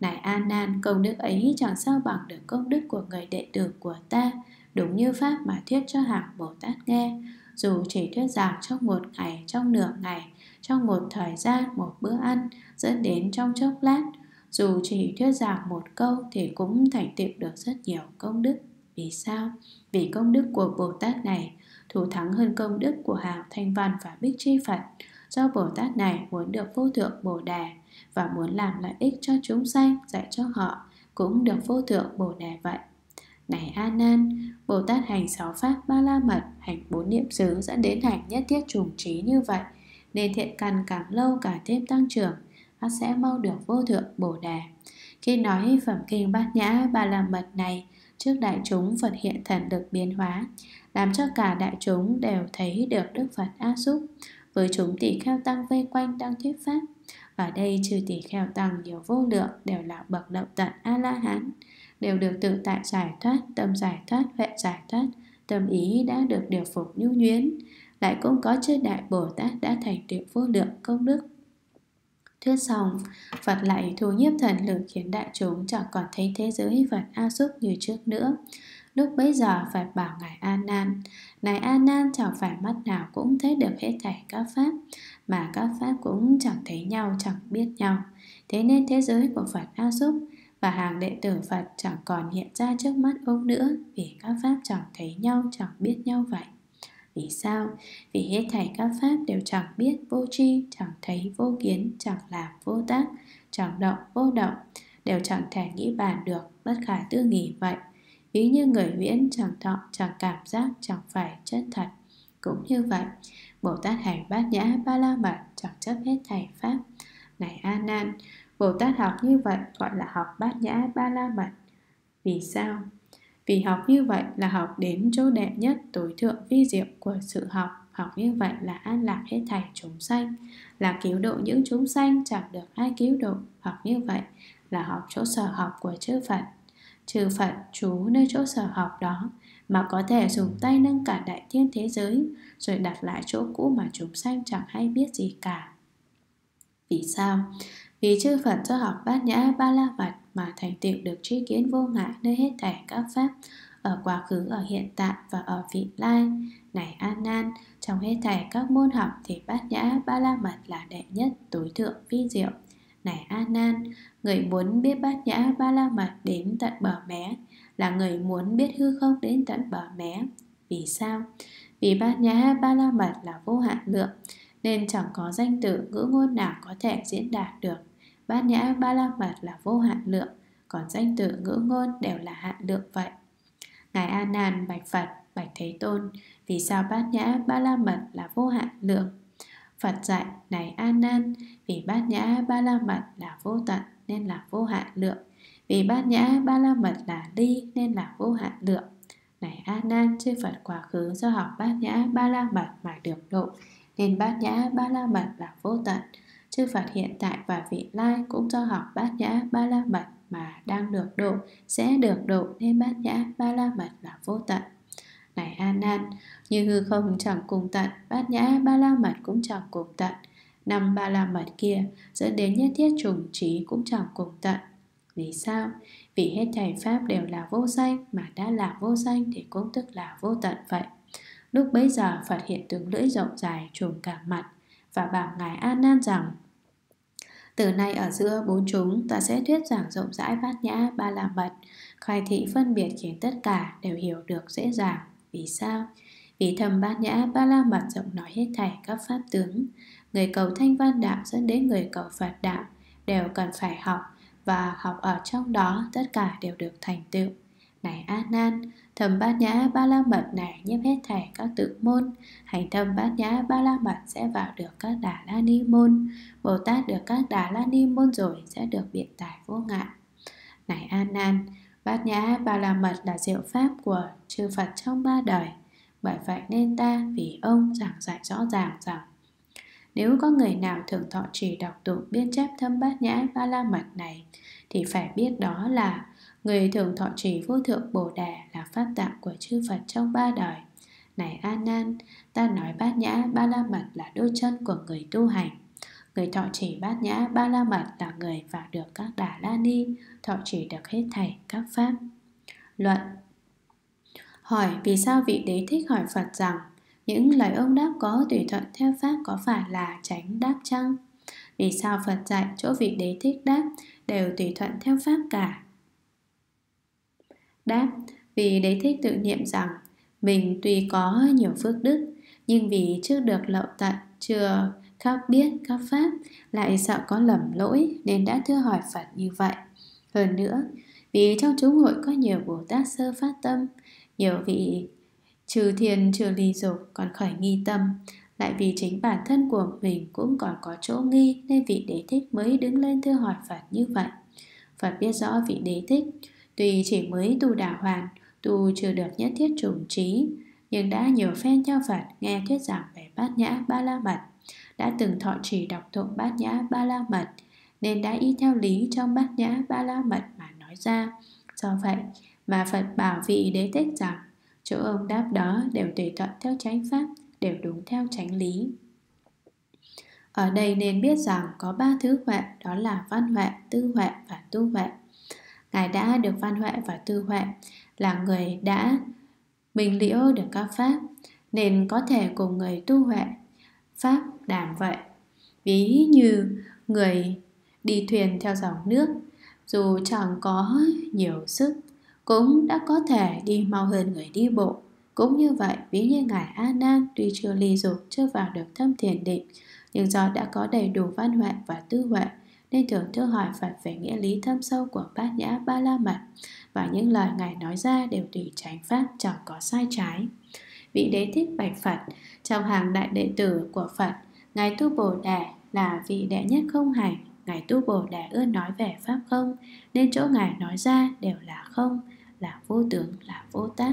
S1: Này A Nan, công đức ấy chẳng sao bằng được công đức của người đệ tử của ta, đúng như pháp mà thuyết cho hàng Bồ Tát nghe, dù chỉ thuyết giảng trong một ngày, trong nửa ngày, trong một thời gian, một bữa ăn, dẫn đến trong chốc lát. Dù chỉ thuyết giảng một câu thì cũng thành tựu được rất nhiều công đức. Vì sao? Vì công đức của Bồ Tát này thủ thắng hơn công đức của hàng thanh văn và bích chi Phật. Do Bồ Tát này muốn được vô thượng Bồ Đề và muốn làm lợi ích cho chúng sanh, dạy cho họ cũng được vô thượng Bồ Đề vậy. Này A Nan, Bồ Tát hành sáu pháp ba la mật, hành bốn niệm xứ dẫn đến hành nhất thiết trùng trí như vậy, nên thiện căn càng lâu càng thêm tăng trưởng, ắt sẽ mau được vô thượng Bồ Đề. Khi nói phẩm kinh bát nhã ba la mật này, trước đại chúng Phật hiện thần được biến hóa, làm cho cả đại chúng đều thấy được Đức Phật A Xúc, với chúng tỷ kheo tăng vây quanh đang thuyết pháp. và đây trừ tỷ kheo tăng nhiều vô lượng đều là bậc động tận A La Hán, đều được tự tại giải thoát, tâm giải thoát, huệ giải thoát, tâm ý đã được điều phục nhu nhuyến. Lại cũng có chư đại Bồ Tát đã thành tựu vô lượng công đức. Thuyết xong, Phật lại thu nhiếp thần lực khiến đại chúng chẳng còn thấy thế giới Phật A Xúc như trước nữa. Lúc bấy giờ Phật bảo Ngài A Nan, Này A Nan chẳng phải mắt nào cũng thấy được hết thảy các pháp, mà các pháp cũng chẳng thấy nhau, chẳng biết nhau. Thế nên thế giới của Phật A Xúc và hàng đệ tử Phật chẳng còn hiện ra trước mắt ông nữa vì các pháp chẳng thấy nhau, chẳng biết nhau vậy. Vì sao? Vì hết thảy các pháp đều chẳng biết vô tri, chẳng thấy vô kiến, chẳng làm vô tác, chẳng động vô động, đều chẳng thể nghĩ bàn được, bất khả tư nghỉ vậy. Ví như người viễn chẳng thọ, chẳng cảm giác, chẳng phải chân thật. Cũng như vậy, Bồ Tát hành bát nhã ba la mật chẳng chấp hết thảy pháp. Này A Nan, Bồ Tát học như vậy gọi là học bát nhã ba la mật. Vì sao? Vì học như vậy là học đến chỗ đệ nhất, tối thượng vi diệu của sự học. Học như vậy là an lạc hết thảy chúng sanh. Là cứu độ những chúng sanh, chẳng được ai cứu độ. Học như vậy là học chỗ sở học của chư Phật. Chư Phật trú nơi chỗ sở học đó, Mà có thể dùng tay nâng cả đại thiên thế giới, Rồi đặt lại chỗ cũ mà chúng sanh chẳng hay biết gì cả. Vì sao? Vì chư Phật do học bát nhã ba la mật mà thành tựu được tri kiến vô ngại nơi hết thảy các pháp ở quá khứ, ở hiện tại và ở vị lai. Này An Nan, trong hết thảy các môn học thì bát nhã ba la mật là đệ nhất tối thượng vi diệu. Này An Nan, người muốn biết bát nhã ba la mật đến tận bờ mé là người muốn biết hư không đến tận bờ mé. Vì sao? Vì bát nhã ba la mật là vô hạn lượng nên chẳng có danh từ ngữ ngôn nào có thể diễn đạt được. Bát nhã ba la mật là vô hạn lượng Còn danh từ ngữ ngôn đều là hạn lượng vậy. Ngài A Nan bạch Phật, bạch Thế Tôn Vì sao bát nhã ba la mật là vô hạn lượng? Phật dạy này A Nan Vì bát nhã ba la mật là vô tận nên là vô hạn lượng. Vì bát nhã ba la mật là ly nên là vô hạn lượng. Này A Nan chư Phật quá khứ do học bát nhã ba la mật mà được độ. Nên bát nhã ba la mật là vô tận. Chư Phật hiện tại và vị lai cũng do học bát nhã ba la mật mà đang được độ, sẽ được độ nên bát nhã ba la mật là vô tận. Này A Nan, như hư không chẳng cùng tận, bát nhã ba la mật cũng chẳng cùng tận. Năm ba la mật kia, dẫn đến nhất thiết trùng trí cũng chẳng cùng tận. Vì sao? Vì hết thầy pháp đều là vô danh mà đã là vô danh thì cũng tức là vô tận vậy lúc bấy giờ Phật hiện tướng lưỡi rộng dài trùm cả mặt và bảo ngài A Nan rằng từ nay ở giữa bốn chúng ta sẽ thuyết giảng rộng rãi bát nhã ba la mật Khai thị phân biệt khiến tất cả đều hiểu được dễ dàng. Vì sao? Vì thầm bát nhã ba la mật rộng nói hết thảy các pháp tướng. Người cầu thanh văn đạo dẫn đến người cầu Phật đạo Đều cần phải học Và học ở trong đó tất cả đều được thành tựu. Này A Nan, thầm bát nhã ba la mật này nhiếp hết thảy các tự môn. Hành thầm bát nhã ba la mật sẽ vào được các đà la ni môn. Bồ Tát được các đà la ni môn rồi sẽ được biện tài vô ngại Này an Nan, bát nhã ba la mật là diệu pháp của chư Phật trong ba đời. Bởi vậy nên ta vì ông giảng dạy rõ ràng rằng nếu có người nào thường thọ trì đọc tụng biên chép thâm bát nhã ba la mật này thì phải biết đó là người thường thọ trì vô thượng bồ đề là pháp tạng của chư Phật trong ba đời. Này A Nan, ta nói bát nhã ba la mật là đôi chân của người tu hành. Người thọ trì bát nhã ba la mật là người vào được các đà la ni, thọ trì được hết thảy các pháp. Luận Hỏi vì sao vị đế thích hỏi Phật rằng những lời ông đáp có tùy thuận theo pháp có phải là tránh đáp chăng? Vì sao Phật dạy chỗ vị đế thích đáp đều tùy thuận theo pháp cả? Đáp, vì đấy thích tự niệm rằng mình tuy có nhiều phước đức nhưng vì chưa được lậu tận, chưa khắc biết các pháp lại sợ có lầm lỗi nên đã thưa hỏi Phật như vậy. Hơn nữa, vì trong chúng hội có nhiều Bồ Tát sơ phát tâm, nhiều vị Trừ thiền trừ ly dục còn khởi nghi tâm Lại vì chính bản thân của mình cũng còn có chỗ nghi Nên vị đế thích mới đứng lên thưa hỏi Phật như vậy Phật biết rõ vị đế thích Tuy chỉ mới tu đạo hoàn Tu chưa được nhất thiết trùng trí Nhưng đã nhiều phen theo Phật Nghe thuyết giảng về bát nhã ba la mật Đã từng thọ trì đọc tụng bát nhã ba la mật Nên đã y theo lý trong bát nhã ba la mật mà nói ra. Do vậy mà Phật bảo vị đế tích rằng Chỗ ông đáp đó đều tùy thuận theo chánh pháp Đều đúng theo chánh lý. Ở đây nên biết rằng có ba thứ huệ Đó là văn huệ, tư huệ và tu huệ. Ngài đã được văn huệ và tư huệ Là người đã bình liễu được các pháp Nên có thể cùng người tu huệ Pháp đàm vậy Ví như người đi thuyền theo dòng nước Dù chẳng có nhiều sức cũng đã có thể đi mau hơn người đi bộ. Cũng như vậy, ví như Ngài A Nan tuy chưa ly dục, chưa vào được thâm thiền định, nhưng do đã có đầy đủ văn huệ và tư huệ, nên thường thưa hỏi Phật về nghĩa lý thâm sâu của bát nhã ba la mật và những lời Ngài nói ra đều tùy tránh pháp chẳng có sai trái. Vị đế thích bạch Phật trong hàng đại đệ tử của Phật, Ngài Tu Bồ đà là vị đệ nhất không hành, Ngài Tu Bồ đà ưa nói về pháp không, nên chỗ Ngài nói ra đều là không, là vô tướng là vô tác.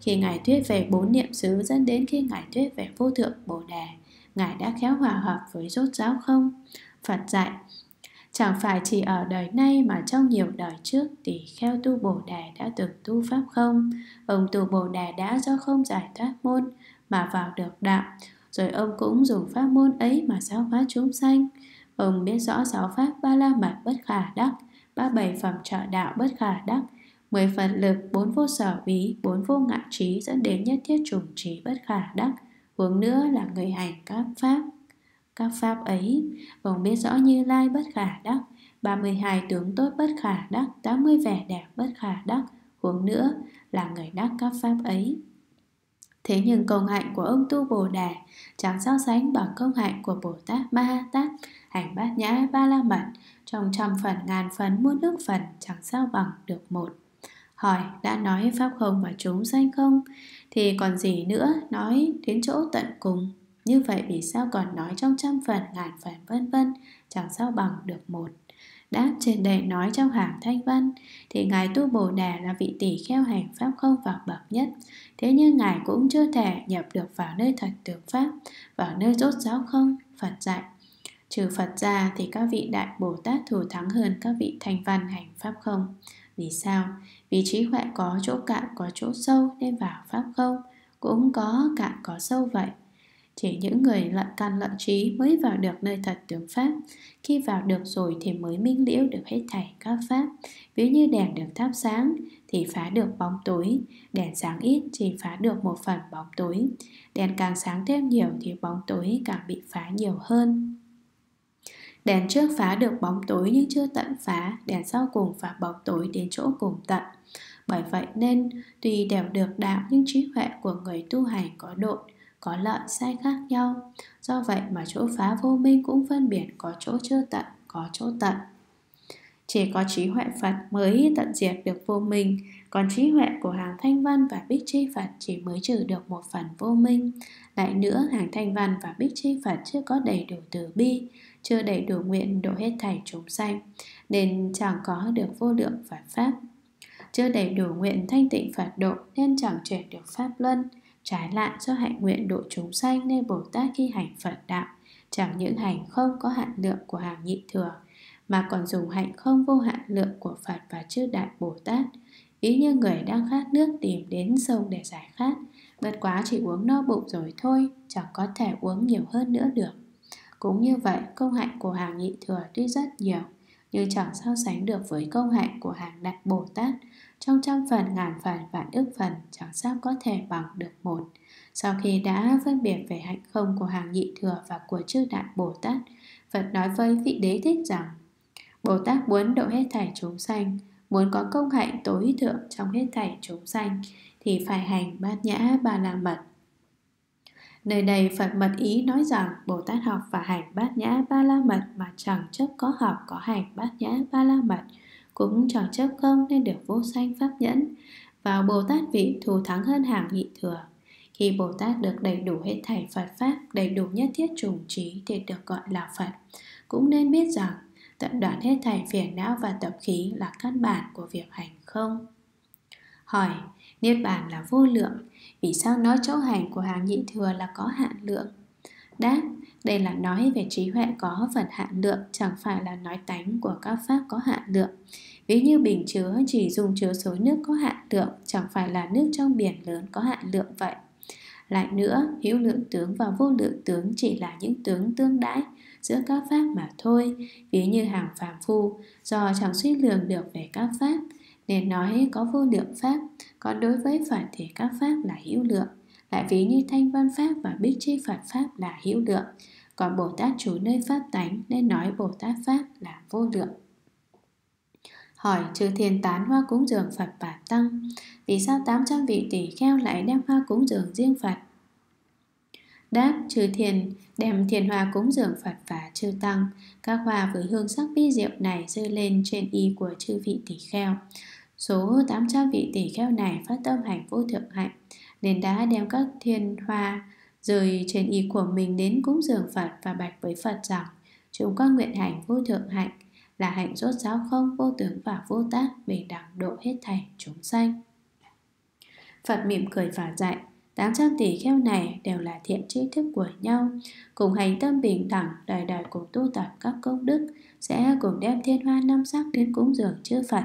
S1: Khi ngài thuyết về bốn niệm xứ dẫn đến khi ngài thuyết về vô thượng bồ đà ngài đã khéo hòa hợp với rốt giáo không? Phật dạy chẳng phải chỉ ở đời nay mà trong nhiều đời trước thì kheo tu bồ đề đã từng tu pháp không ông tu bồ đề đã do không giải thoát môn mà vào được đạo rồi ông cũng dùng pháp môn ấy mà giáo hóa chúng sanh ông biết rõ giáo pháp ba la mật bất khả đắc ba bảy phẩm trợ đạo bất khả đắc Mười phần lực, bốn vô sở bí, bốn vô ngã trí dẫn đến nhất thiết trùng trí bất khả đắc. Hướng nữa là người hành các pháp. Các pháp ấy, ông biết rõ như lai bất khả đắc, 32 tướng tốt bất khả đắc, 80 vẻ đẹp bất khả đắc. huống nữa là người đắc các pháp ấy. Thế nhưng công hạnh của ông Tu Bồ Đề chẳng so sánh bằng công hạnh của Bồ Tát Ma Ha Tát hành bát nhã ba la mật trong trăm phần ngàn phần muôn ước phần chẳng sao bằng được một. Hỏi đã nói pháp không và chúng sanh không thì còn gì nữa nói đến chỗ tận cùng. Như vậy vì sao còn nói trong trăm phần, ngàn phần, vân vân? Chẳng sao bằng được một. Đáp trên đây nói trong hàng thanh văn, Thì Ngài Tu Bồ Đề là vị tỷ kheo hành Pháp không vào bậc nhất. Thế nhưng Ngài cũng chưa thể nhập được vào nơi thật tướng Pháp, Vào nơi rốt giáo không? Phật dạy. Trừ Phật ra thì các vị Đại Bồ Tát thù thắng hơn các vị thanh văn hành Pháp không? Vì sao? Vì trí huệ có chỗ cạn, có chỗ sâu nên vào Pháp không? Cũng có cạn, có sâu vậy chỉ những người lận căn lận trí mới vào được nơi thật tướng Pháp. Khi vào được rồi thì mới minh liễu được hết thảy các Pháp. Ví như đèn được thắp sáng thì phá được bóng tối. Đèn sáng ít chỉ phá được một phần bóng tối. Đèn càng sáng thêm nhiều thì bóng tối càng bị phá nhiều hơn. Đèn trước phá được bóng tối nhưng chưa tận phá. Đèn sau cùng phá bóng tối đến chỗ cùng tận. Bởi vậy nên, tuy đều được đạo nhưng trí huệ của người tu hành có độ có lợi, sai khác nhau. Do vậy mà chỗ phá vô minh cũng phân biệt có chỗ chưa tận, có chỗ tận. Chỉ có trí huệ Phật mới tận diệt được vô minh, Còn trí huệ của hàng thanh văn và bích chi Phật chỉ mới trừ được một phần vô minh. Lại nữa, hàng thanh văn và bích chi Phật chưa có đầy đủ từ bi, Chưa đầy đủ nguyện độ hết thảy chúng sanh, Nên chẳng có được vô lượng Phật Pháp. Chưa đầy đủ nguyện thanh tịnh Phật độ, Nên chẳng chuyển được Pháp Luân. Trái lại do hạnh nguyện độ chúng sanh nên Bồ Tát khi hành Phật đạo chẳng những hành không có hạn lượng của hàng nhị thừa mà còn dùng hạnh không vô hạn lượng của Phật và chư Đại Bồ Tát. Ý như người đang khát nước tìm đến sông để giải khát, bất quá chỉ uống no bụng rồi thôi, chẳng có thể uống nhiều hơn nữa được. Cũng như vậy, công hạnh của hàng nhị thừa tuy rất nhiều, nhưng chẳng so sánh được với công hạnh của hàng đại Bồ Tát trong trăm phần, ngàn phần vạn ước phần, chẳng sao có thể bằng được một. Sau khi đã phân biệt về hạnh không của hàng nhị thừa và của chư đại bồ tát, phật nói với vị đế thích rằng, bồ tát muốn độ hết thảy chúng sanh, muốn có công hạnh tối thượng trong hết thảy chúng sanh, thì phải hành bát nhã ba la mật. Nơi đây Phật mật ý nói rằng Bồ Tát học và hành bát nhã ba la mật mà chẳng chấp có học có hành bát nhã ba la mật cũng chẳng chấp không nên được vô sanh pháp nhẫn vào Bồ Tát vị thù thắng hơn hàng nhị thừa. Khi Bồ Tát được đầy đủ hết thảy Phật Pháp, đầy đủ nhất thiết trùng trí thì được gọi là Phật. Cũng nên biết rằng tận đoạn hết thảy phiền não và tập khí là căn bản của việc hành không. Hỏi, Niết Bàn là vô lượng, vì sao nói chỗ hành của hàng nhị thừa là có hạn lượng? Đáp, đây là nói về trí huệ có phần hạn lượng Chẳng phải là nói tánh của các pháp có hạn lượng. Ví như bình chứa chỉ dùng chứa số nước có hạn lượng Chẳng phải là nước trong biển lớn có hạn lượng vậy. Lại nữa, hữu lượng tướng và vô lượng tướng chỉ là những tướng tương đãi giữa các pháp mà thôi Ví như hàng phàm phu. Do chẳng suy lường được về các pháp Nên nói có vô lượng pháp Còn đối với Phật thì các pháp là hữu lượng. Lại ví như thanh văn pháp và bích chi Phật pháp là hữu lượng còn Bồ Tát chủ nơi pháp tánh nên nói Bồ Tát Pháp là vô lượng. Hỏi trừ thiền tán hoa cúng dường Phật Bà Tăng, Vì sao 800 vị tỷ kheo lại đem hoa cúng dường riêng Phật? Đáp trừ thiền, đem thiền hoa cúng dường Phật và chư Tăng, Các hoa với hương sắc vi diệu này rơi lên trên y của chư vị tỷ kheo Số 800 vị tỷ kheo này phát tâm hành vô thượng hạnh, Nên đã đem các thiên hoa rồi trên y của mình đến cúng dường Phật và bạch với Phật rằng, chúng con nguyện hành vô thượng hạnh, là hạnh rốt giáo không, vô tướng và vô tác bình đẳng độ hết thảy chúng sanh. Phật mỉm cười và dạy 800 tỷ kheo này đều là thiện tri thức của nhau Cùng hành tâm bình đẳng, đời đời cùng tu tập các công đức, Sẽ cùng đem thiên hoa năm sắc đến cúng dường chư Phật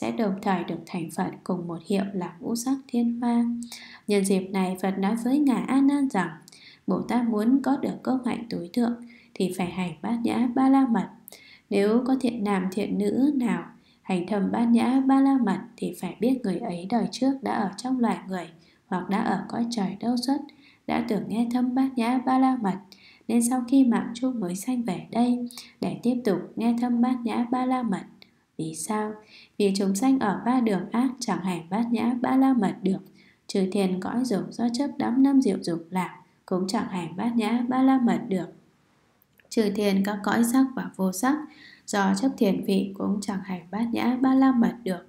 S1: sẽ đồng thời được thành Phật cùng một hiệu là ngũ sắc thiên hoa Nhân dịp này Phật nói với Ngài A Nan rằng Bồ Tát muốn có được công hạnh tối thượng thì phải hành bát nhã ba la mật. Nếu có thiện nam thiện nữ nào hành thầm bát nhã ba la mật thì phải biết người ấy đời trước đã ở trong loài người hoặc đã ở cõi trời đâu xuất, đã tưởng nghe thâm bát nhã ba la mật nên sau khi mạng chung mới sanh về đây để tiếp tục nghe thâm bát nhã ba la mật. Vì sao? Vì chúng sanh ở ba đường ác chẳng hành bát nhã ba la mật được. Trừ thiền cõi dục do chấp đắm năm diệu dục lạc Cũng chẳng hành bát nhã ba la mật được. Trừ thiền các cõi sắc và vô sắc, Do chấp thiền vị cũng chẳng hành bát nhã ba la mật được.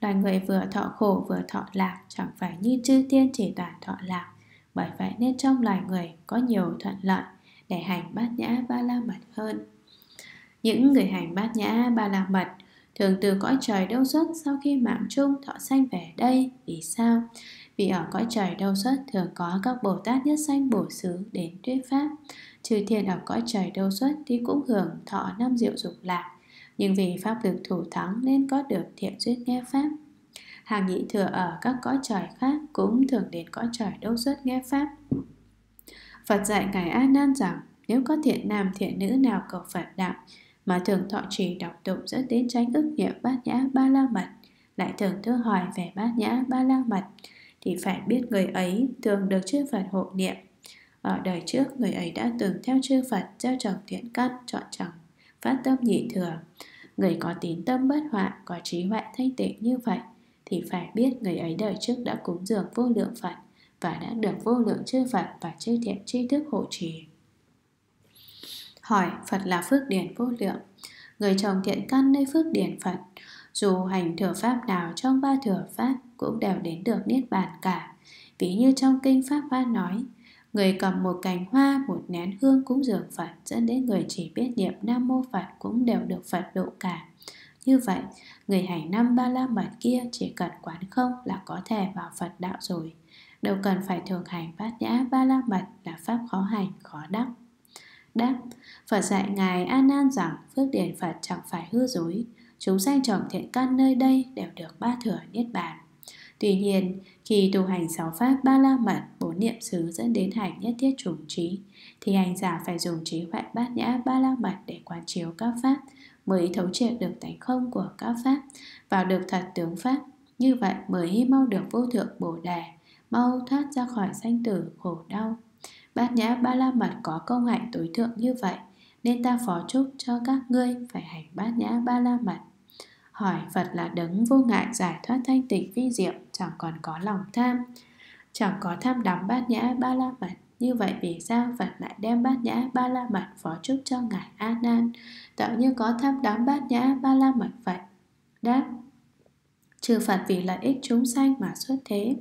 S1: Loài người vừa thọ khổ vừa thọ lạc, Chẳng phải như chư tiên chỉ toàn thọ lạc. Bởi vậy nên trong loài người có nhiều thuận lợi Để hành bát nhã ba la mật hơn. Những người hành bát nhã ba la mật Thường từ cõi trời đâu xuất sau khi mạng chung, thọ sanh về đây. Vì sao? Vì ở cõi trời đâu xuất thường có các Bồ Tát nhất sanh bổ xứ đến thuyết pháp. Trừ thiền ở cõi trời đâu xuất thì cũng hưởng thọ năm diệu dục lạc. Nhưng vì pháp lực thủ thắng nên có được thiện duyên nghe pháp. Hàng nhị thừa ở các cõi trời khác cũng thường đến cõi trời đâu xuất nghe pháp. Phật dạy Ngài A Nan rằng, nếu có thiện nam, thiện nữ nào cầu Phật đạo mà thường thọ trì đọc tụng dẫn đến tránh ức niệm bát nhã ba la mật lại thường thưa hỏi về bát nhã ba la mật thì phải biết người ấy thường được chư Phật hộ niệm ở đời trước người ấy đã từng theo chư Phật gieo trồng thiện căn chọn chồng, phát tâm nhị thừa người có tín tâm bất hoại có trí huệ thanh tịnh như vậy thì phải biết người ấy đời trước đã cúng dường vô lượng Phật và đã được vô lượng chư Phật và chư thiện tri thức hộ trì. Hỏi Phật là phước điển vô lượng. Người trồng thiện căn nơi phước điển Phật Dù hành thừa pháp nào trong ba thừa pháp Cũng đều đến được niết bàn cả. Ví như trong kinh Pháp Ba nói Người cầm một cành hoa, một nén hương cũng dường Phật Dẫn đến người chỉ biết niệm Nam Mô Phật Cũng đều được Phật độ cả. Như vậy, người hành năm ba la mật kia Chỉ cần quán không là có thể vào Phật đạo rồi. Đâu cần phải thường hành bát nhã ba la mật Là pháp khó hành, khó đắc. Đáp, Phật dạy Ngài A Nan rằng phước điển Phật chẳng phải hư dối, chúng sanh trồng thiện căn nơi đây đều được ba thừa niết bàn. Tuy nhiên, khi tu hành sáu pháp ba la mật, bốn niệm xứ dẫn đến hành nhất thiết trùng trí, thì hành giả phải dùng trí huệ bát nhã ba la mật để quán chiếu các pháp, mới thấu triệt được tánh không của các pháp, vào được thật tướng pháp. Như vậy mới mau được vô thượng bồ đề, mau thoát ra khỏi sanh tử khổ đau. Bát nhã ba la mật có công hạnh tối thượng như vậy, Nên ta phó chúc cho các ngươi phải hành bát nhã ba la mật. Hỏi Phật là đấng vô ngại giải thoát thanh tịnh vi diệu, Chẳng còn có lòng tham, Chẳng có tham đắm bát nhã ba la mật. Như vậy vì sao Phật lại đem bát nhã ba la mật phó chúc cho Ngài A Nan? Tạo như có tham đắm bát nhã ba la mật vậy? Đáp, Trừ Phật vì lợi ích chúng sanh mà xuất thế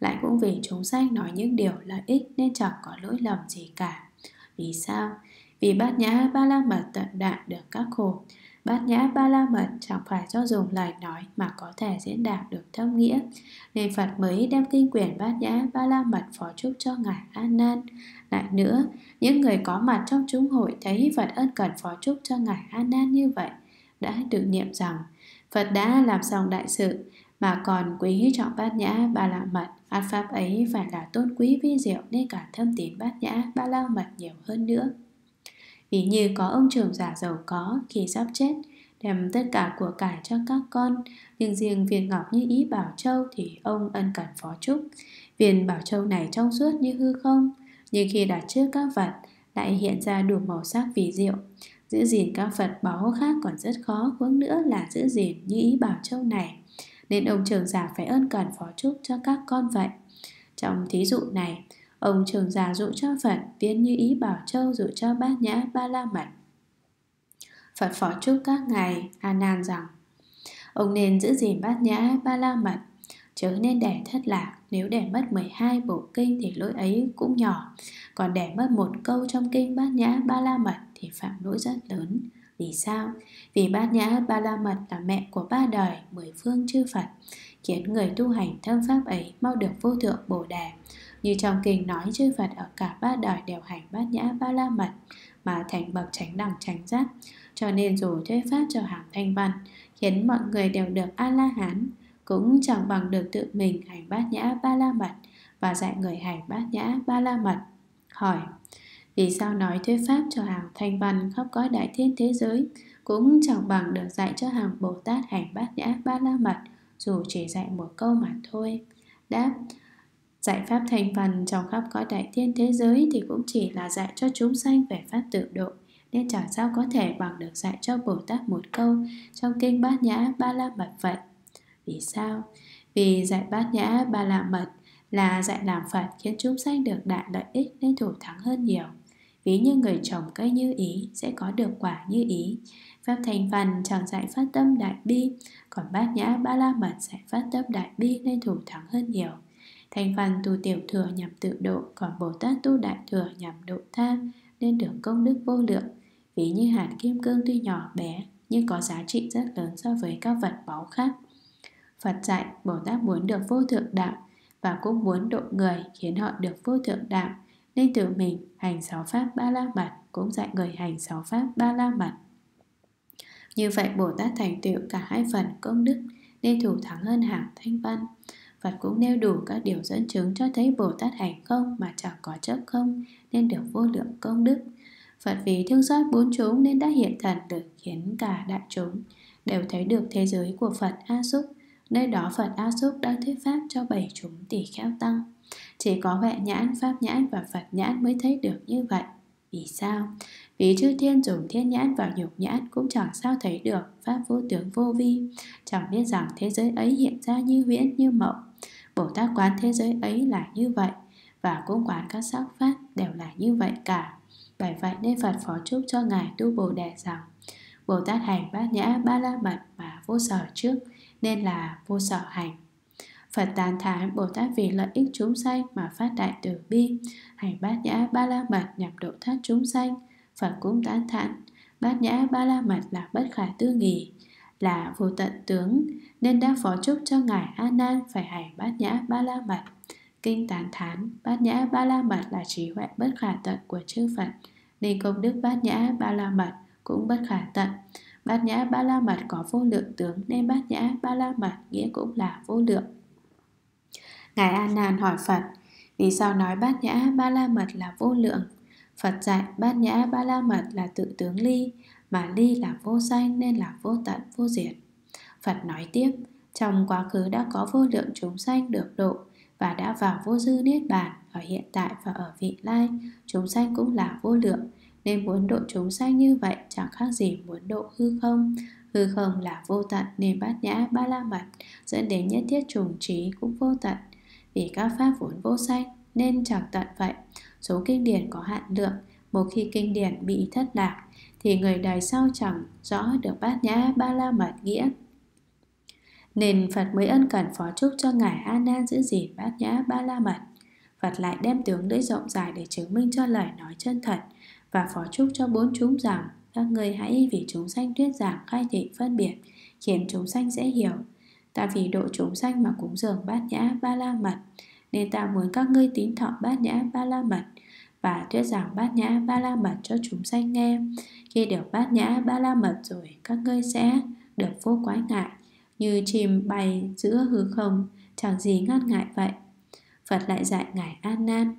S1: lại cũng vì chúng sanh nói những điều lợi ích nên chẳng có lỗi lầm gì cả. Vì sao? Vì bát nhã ba la mật tận đạt được các khổ. Bát nhã ba la mật chẳng phải do dùng lời nói mà có thể diễn đạt được thâm nghĩa. Nên Phật mới đem kinh quyển bát nhã ba la mật phó chúc cho Ngài An Nan. Lại nữa, những người có mặt trong chúng hội thấy Phật ân cần phó chúc cho Ngài An Nan như vậy đã tự niệm rằng Phật đã làm xong đại sự mà còn quý trọng bát nhã ba la mật át pháp ấy phải là tôn quý vi diệu nên cả thâm tín bát nhã ba la mật nhiều hơn nữa. Ví như có ông trưởng giả giàu có khi sắp chết, đem tất cả của cải cho các con, nhưng riêng viên ngọc như ý bảo châu thì ông ân cần phó chúc. Viên bảo châu này trong suốt như hư không, nhưng khi đặt trước các vật, lại hiện ra đủ màu sắc vì diệu. Giữ gìn các vật báu khác còn rất khó, huống nữa là giữ gìn như ý bảo châu này nên ông trường giả phải ơn cần phó chúc cho các con vậy. Trong thí dụ này, ông trường giả dụ cho Phật viên như ý bảo châu dụ cho bát nhã ba la mật. Phật phó chúc các ngài A Nan rằng Ông nên giữ gìn bát nhã ba la mật Chớ nên để thất lạc Nếu để mất 12 bộ kinh thì lỗi ấy cũng nhỏ Còn để mất một câu trong kinh bát nhã ba la mật Thì phạm lỗi rất lớn vì sao? Vì bát nhã, ba la mật là mẹ của ba đời, mười phương chư Phật, Khiến người tu hành thâm pháp ấy mau được vô thượng bồ đề. Như trong kinh nói, chư Phật ở cả ba đời đều hành bát nhã, ba la mật Mà thành bậc tránh đẳng tránh giác. Cho nên dù thuyết pháp cho hàng thanh văn, Khiến mọi người đều được A-la-hán, Cũng chẳng bằng được tự mình hành bát nhã, ba la mật Và dạy người hành bát nhã, ba la mật. Hỏi vì sao nói thuyết pháp cho hàng thanh văn khắp cõi đại thiên thế giới, cũng chẳng bằng được dạy cho hàng Bồ Tát hành bát nhã ba la mật, dù chỉ dạy một câu mà thôi. Đáp Dạy pháp thanh văn trong khắp cõi đại thiên thế giới thì cũng chỉ là dạy cho chúng sanh về pháp tự độ, nên chẳng sao có thể bằng được dạy cho Bồ Tát một câu trong kinh bát nhã ba la mật vậy. Vì sao? Vì dạy bát nhã ba la mật là dạy làm Phật khiến chúng sanh được đại lợi ích nên thủ thắng hơn nhiều. Ví như người trồng cây như ý sẽ có được quả như ý. Pháp thành văn chẳng dạy phát tâm đại bi, còn bát nhã ba la mật dạy phát tâm đại bi nên thủ thắng hơn nhiều. Thành văn tu tiểu thừa nhằm tự độ, còn Bồ Tát tu đại thừa nhằm độ tha nên được công đức vô lượng. Ví như hạt kim cương tuy nhỏ bé nhưng có giá trị rất lớn so với các vật báu khác. Phật dạy Bồ Tát muốn được vô thượng đạo và cũng muốn độ người khiến họ được vô thượng đạo nên tự mình hành sáu pháp ba la mật cũng dạy người hành sáu pháp ba la mật. Như vậy Bồ Tát thành tựu cả hai phần công đức, nên thủ thắng hơn hàng thanh văn. Phật cũng nêu đủ các điều dẫn chứng cho thấy Bồ Tát hành không mà chẳng có chấp không, nên được vô lượng công đức. Phật vì thương xót bốn chúng nên đã hiện thần được khiến cả đại chúng đều thấy được thế giới của Phật A Xúc. Nơi đó Phật A Xúc đang thuyết pháp cho bảy chúng tỷ kheo tăng. Chỉ có huệ nhãn, pháp nhãn và Phật nhãn mới thấy được như vậy. Vì sao? Vì chư thiên dùng thiên nhãn và nhục nhãn cũng chẳng sao thấy được Pháp vô tướng vô vi Chẳng biết rằng thế giới ấy hiện ra như huyễn như mộng Bồ Tát quán thế giới ấy là như vậy Và cũng quán các sắc pháp đều là như vậy cả Bởi vậy nên Phật phó chúc cho Ngài Tu Bồ Đề rằng Bồ Tát hành bát nhã ba la mật mà vô sở trước Nên là vô sở hành Phật tàn thán Bồ Tát vì lợi ích chúng sanh mà phát đại từ bi, hành bát nhã ba la mật nhằm độ thoát chúng sanh. Phật cũng tán thán bát nhã ba la mật là bất khả tư nghỉ, là vô tận tướng, nên đã phó chúc cho Ngài A Nan phải hành bát nhã ba la mật. Kinh tán thán bát nhã ba la mật là trí huệ bất khả tận của chư Phật, nên công đức bát nhã ba la mật cũng bất khả tận. Bát nhã ba la mật có vô lượng tướng nên bát nhã ba la mật nghĩa cũng là vô lượng. Ngài A Nan hỏi Phật, vì sao nói bát nhã ba la mật là vô lượng? Phật dạy bát nhã ba la mật là tự tướng ly, mà ly là vô danh nên là vô tận vô diệt. Phật nói tiếp, trong quá khứ đã có vô lượng chúng sanh được độ và đã vào vô dư niết bàn ở hiện tại và ở vị lai, chúng sanh cũng là vô lượng, nên muốn độ chúng sanh như vậy chẳng khác gì muốn độ hư không. Hư không là vô tận nên bát nhã ba la mật dẫn đến nhất thiết trùng trí cũng vô tận vì các pháp vốn vô sanh nên chẳng tận vậy. Số kinh điển có hạn lượng, một khi kinh điển bị thất lạc thì người đời sau chẳng rõ được bát nhã ba la mật nghĩa. Nên Phật mới ân cần phó chúc cho Ngài A Nan giữ gìn bát nhã ba la mật. Phật lại đem tướng lưỡi rộng dài để chứng minh cho lời nói chân thật và phó chúc cho bốn chúng rằng các người hãy vì chúng sanh thuyết giảng khai thị phân biệt khiến chúng sanh dễ hiểu Ta vì độ chúng sanh mà cúng dường bát nhã ba la mật Nên ta muốn các ngươi tín thọ bát nhã ba la mật Và thuyết giảng bát nhã ba la mật cho chúng sanh nghe. Khi được bát nhã ba la mật rồi Các ngươi sẽ được vô quái ngại Như chim bay giữa hư không Chẳng gì ngăn ngại vậy. Phật lại dạy Ngài An Nan.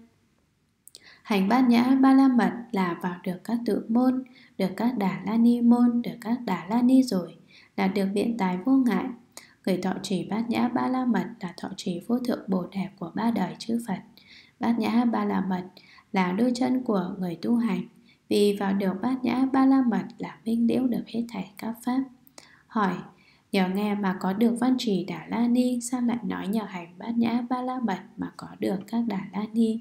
S1: Hành bát nhã ba la mật là vào được các tự môn, được các đà la ni môn, được các đà la ni rồi, là được biện tài vô ngại, Người thọ trì bát nhã ba la mật là thọ trì vô thượng bồ đề của ba đời chư Phật. Bát nhã ba la mật là đôi chân của người tu hành. Vì vào được bát nhã ba la mật là minh liễu được hết thảy các pháp. Hỏi, nhờ nghe mà có được văn trì đà la ni, sao lại nói nhờ hành bát nhã ba la mật mà có được các đà la ni?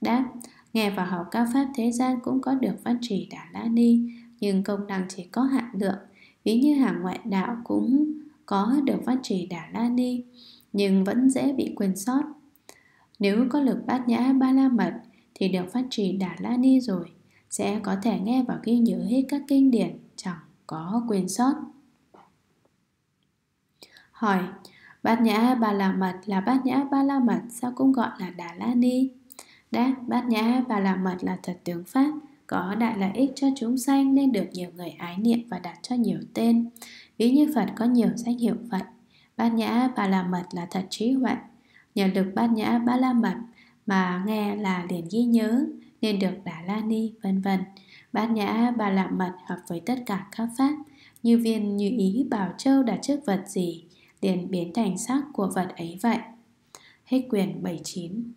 S1: Đáp, nghe và học các pháp thế gian cũng có được văn trì đà la ni, nhưng công năng chỉ có hạn lượng. Ví như hàng ngoại đạo cũng có được phát trì Đà La Ni nhưng vẫn dễ bị quên sót. Nếu có lực bát nhã ba la mật thì được phát trì Đà La Ni rồi sẽ có thể nghe và ghi nhớ hết các kinh điển chẳng có quên sót. Hỏi, bát nhã ba la mật là bát nhã ba la mật sao cũng gọi là Đà La Ni? Đáp, bát nhã ba la mật là thật tướng pháp có đại lợi ích cho chúng sanh nên được nhiều người ái niệm và đặt cho nhiều tên. Ví như Phật có nhiều danh hiệu Phật. Bát nhã ba la mật là thật trí huệ. Nhờ được bát nhã ba la mật Mà nghe là liền ghi nhớ, Nên được đà la ni, vân vân. Bát nhã ba la mật hợp với tất cả các pháp, Như viên như ý bảo châu đặt trước vật gì, Liền biến thành sắc của vật ấy vậy. Hết quyền 79